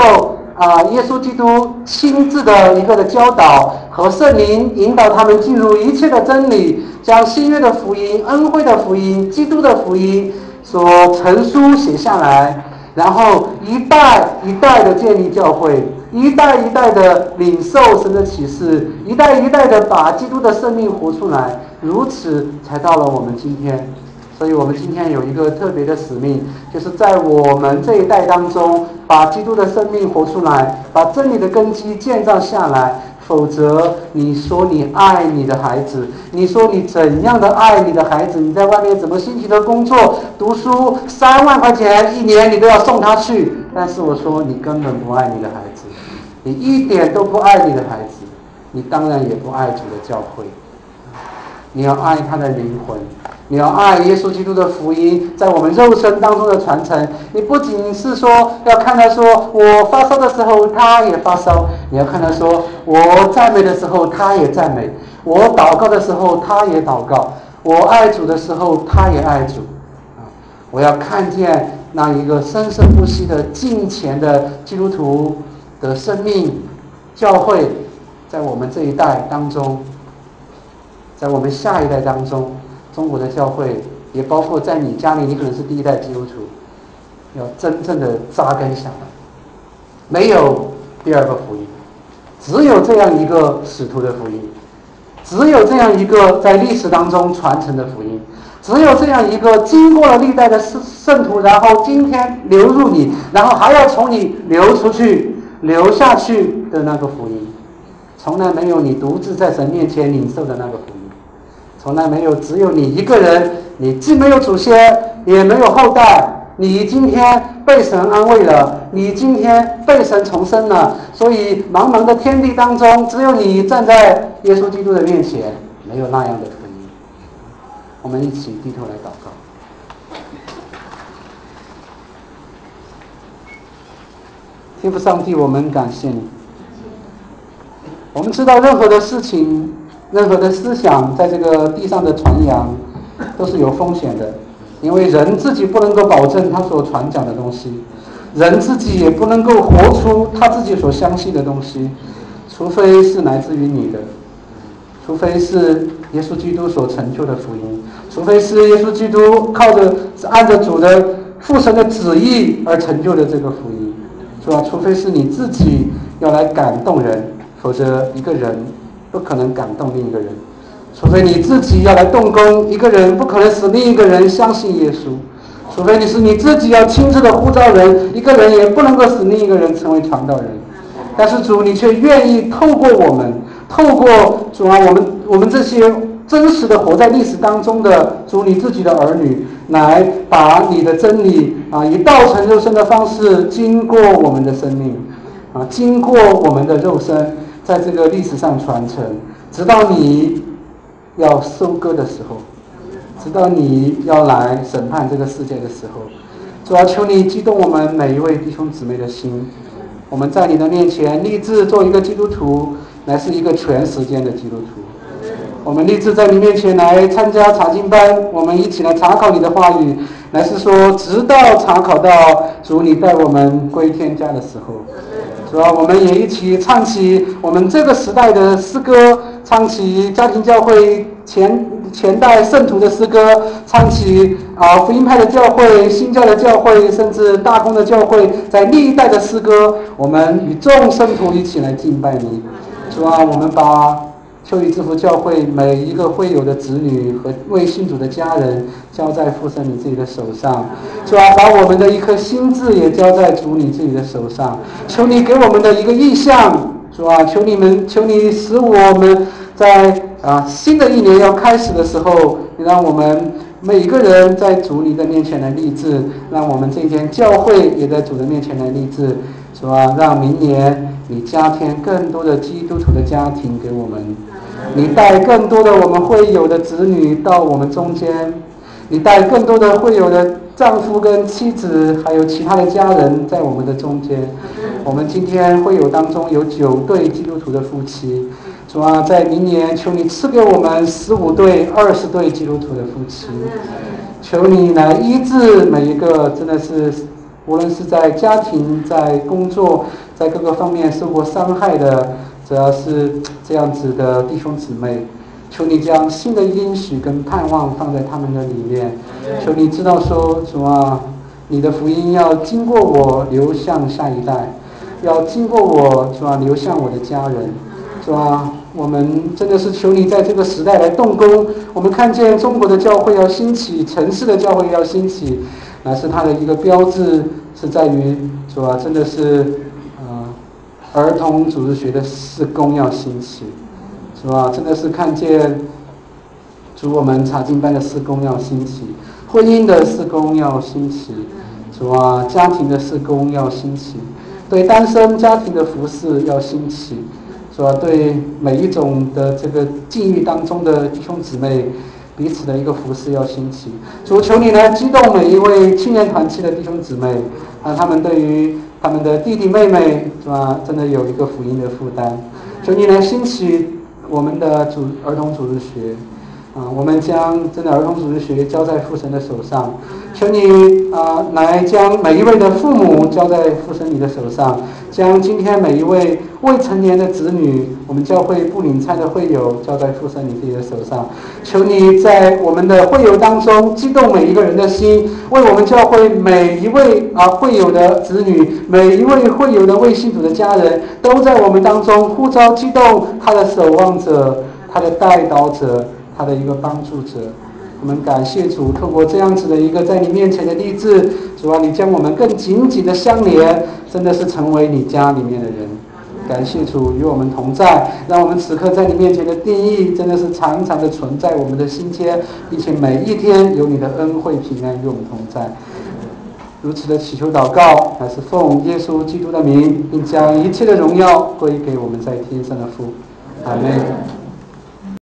Speaker 1: 啊，耶稣基督亲自的一个的教导和圣灵引导他们进入一切的真理，将新约的福音、恩惠的福音、基督的福音所成书写下来，然后一代一代的建立教会，一代一代的领受神的启示，一代一代的把基督的生命活出来，如此才到了我们今天。所以我们今天有一个特别的使命，就是在我们这一代当中，把基督的生命活出来，把真理的根基建造下来。否则，你说你爱你的孩子，你说你怎样的爱你的孩子？你在外面怎么辛勤的工作、读书，三万块钱一年你都要送他去。但是我说你根本不爱你的孩子，你一点都不爱你的孩子，你当然也不爱主的教会。你要爱他的灵魂。你要爱耶稣基督的福音在我们肉身当中的传承。你不仅是说要看他说我发烧的时候他也发烧，你要看他说我赞美的时候他也赞美，我祷告的时候他也祷告，我爱主的时候他也爱主。啊，我要看见那一个生生不息的敬虔的基督徒的生命教会，在我们这一代当中，在我们下一代当中。中国的教会也包括在你家里，你可能是第一代基督徒，要真正的扎根下来。没有第二个福音，只有这样一个使徒的福音，只有这样一个在历史当中传承的福音，只有这样一个经过了历代的圣圣徒，然后今天流入你，然后还要从你流出去、流下去的那个福音，从来没有你独自在神面前领受的那个福音。从来没有，只有你一个人。你既没有祖先，也没有后代。你今天被神安慰了，你今天被神重生了。所以，茫茫的天地当中，只有你站在耶稣基督的面前，没有那样的福音。我们一起低头来祷告。天父上帝，我们感谢你。我们知道任何的事情。任何的思想在这个地上的传扬都是有风险的，因为人自己不能够保证他所传讲的东西，人自己也不能够活出他自己所相信的东西，除非是来自于你的，除非是耶稣基督所成就的福音，除非是耶稣基督靠着按着主的父神的旨意而成就的这个福音，是吧？除非是你自己要来感动人，否则一个人。不可能感动另一个人，除非你自己要来动工。一个人不可能使另一个人相信耶稣，除非你是你自己要亲自的呼召人。一个人也不能够使另一个人成为传道人。但是主，你却愿意透过我们，透过主啊，我们我们这些真实的活在历史当中的主你自己的儿女，来把你的真理啊，以道成肉身的方式经过我们的生命，啊，经过我们的肉身。在这个历史上传承，直到你要收割的时候，直到你要来审判这个世界的时候，主要求你激动我们每一位弟兄姊妹的心。我们在你的面前立志做一个基督徒，乃是一个全时间的基督徒。我们立志在你面前来参加查经班，我们一起来查考你的话语，乃是说，直到查考到主你带我们归天家的时候，主啊，我们也一起唱起我们这个时代的诗歌，唱起家庭教会前前代圣徒的诗歌，唱起啊福音派的教会、新教的教会，甚至大公的教会，在历代的诗歌，我们与众圣徒一起来敬拜你，主啊，我们把。秋雨之福教会每一个会友的子女和为信主的家人，交在父神你自己的手上，主啊，把我们的一颗心智也交在主你自己的手上。求你给我们的一个意向，主啊，求你们，求你使我们在啊新的一年要开始的时候，让我们每个人在主你的面前来立志，让我们这间教会也在主的面前来立志，主啊，让明年你加添更多的基督徒的家庭给我们。你带更多的我们会有的子女到我们中间，你带更多的会有的丈夫跟妻子，还有其他的家人在我们的中间。我们今天会有当中有九对基督徒的夫妻，主啊，在明年求你赐给我们十五对、二十对基督徒的夫妻，求你来医治每一个真的是无论是在家庭、在工作、在各个方面受过伤害的。主要是这样子的弟兄姊妹，求你将新的应许跟盼望放在他们的里面。求你知道说，什么，你的福音要经过我流向下一代，要经过我，是吧，流向我的家人，是吧？我们真的是求你在这个时代来动工。我们看见中国的教会要兴起，城市的教会要兴起，乃是它的一个标志，是在于是吧，真的是。儿童组织学的施工要兴起，是吧？真的是看见主我们查经班的施工要兴起，婚姻的施工要兴起，是吧？家庭的施工要兴起，对单身家庭的服饰要兴起，是吧？对每一种的这个境遇当中的弟兄姊妹彼此的一个服饰要兴起。主求你来激动每一位青年团契的弟兄姊妹，让他们对于。他们的弟弟妹妹是吧？真的有一个福音的负担，求你来兴起我们的主儿童组织学。啊，我们将真的儿童组织学交在父神的手上，求你啊来将每一位的父母交在父神你的手上，将今天每一位未成年的子女，我们教会不领菜的会友交在父神你自己的手上，求你在我们的会友当中激动每一个人的心，为我们教会每一位啊会友的子女，每一位会友的未信主的家人都在我们当中呼召激动他的守望者，他的带导者。他的一个帮助者，我们感谢主，透过这样子的一个在你面前的励志，主啊，你将我们更紧紧的相连，真的是成为你家里面的人。感谢主与我们同在，让我们此刻在你面前的定义，真的是常常的存在我们的心间，并且每一天有你的恩惠平安与我们同在。如此的祈求祷告，乃是奉耶稣基督的名，并将一切的荣耀归给我们在天上的父。阿门。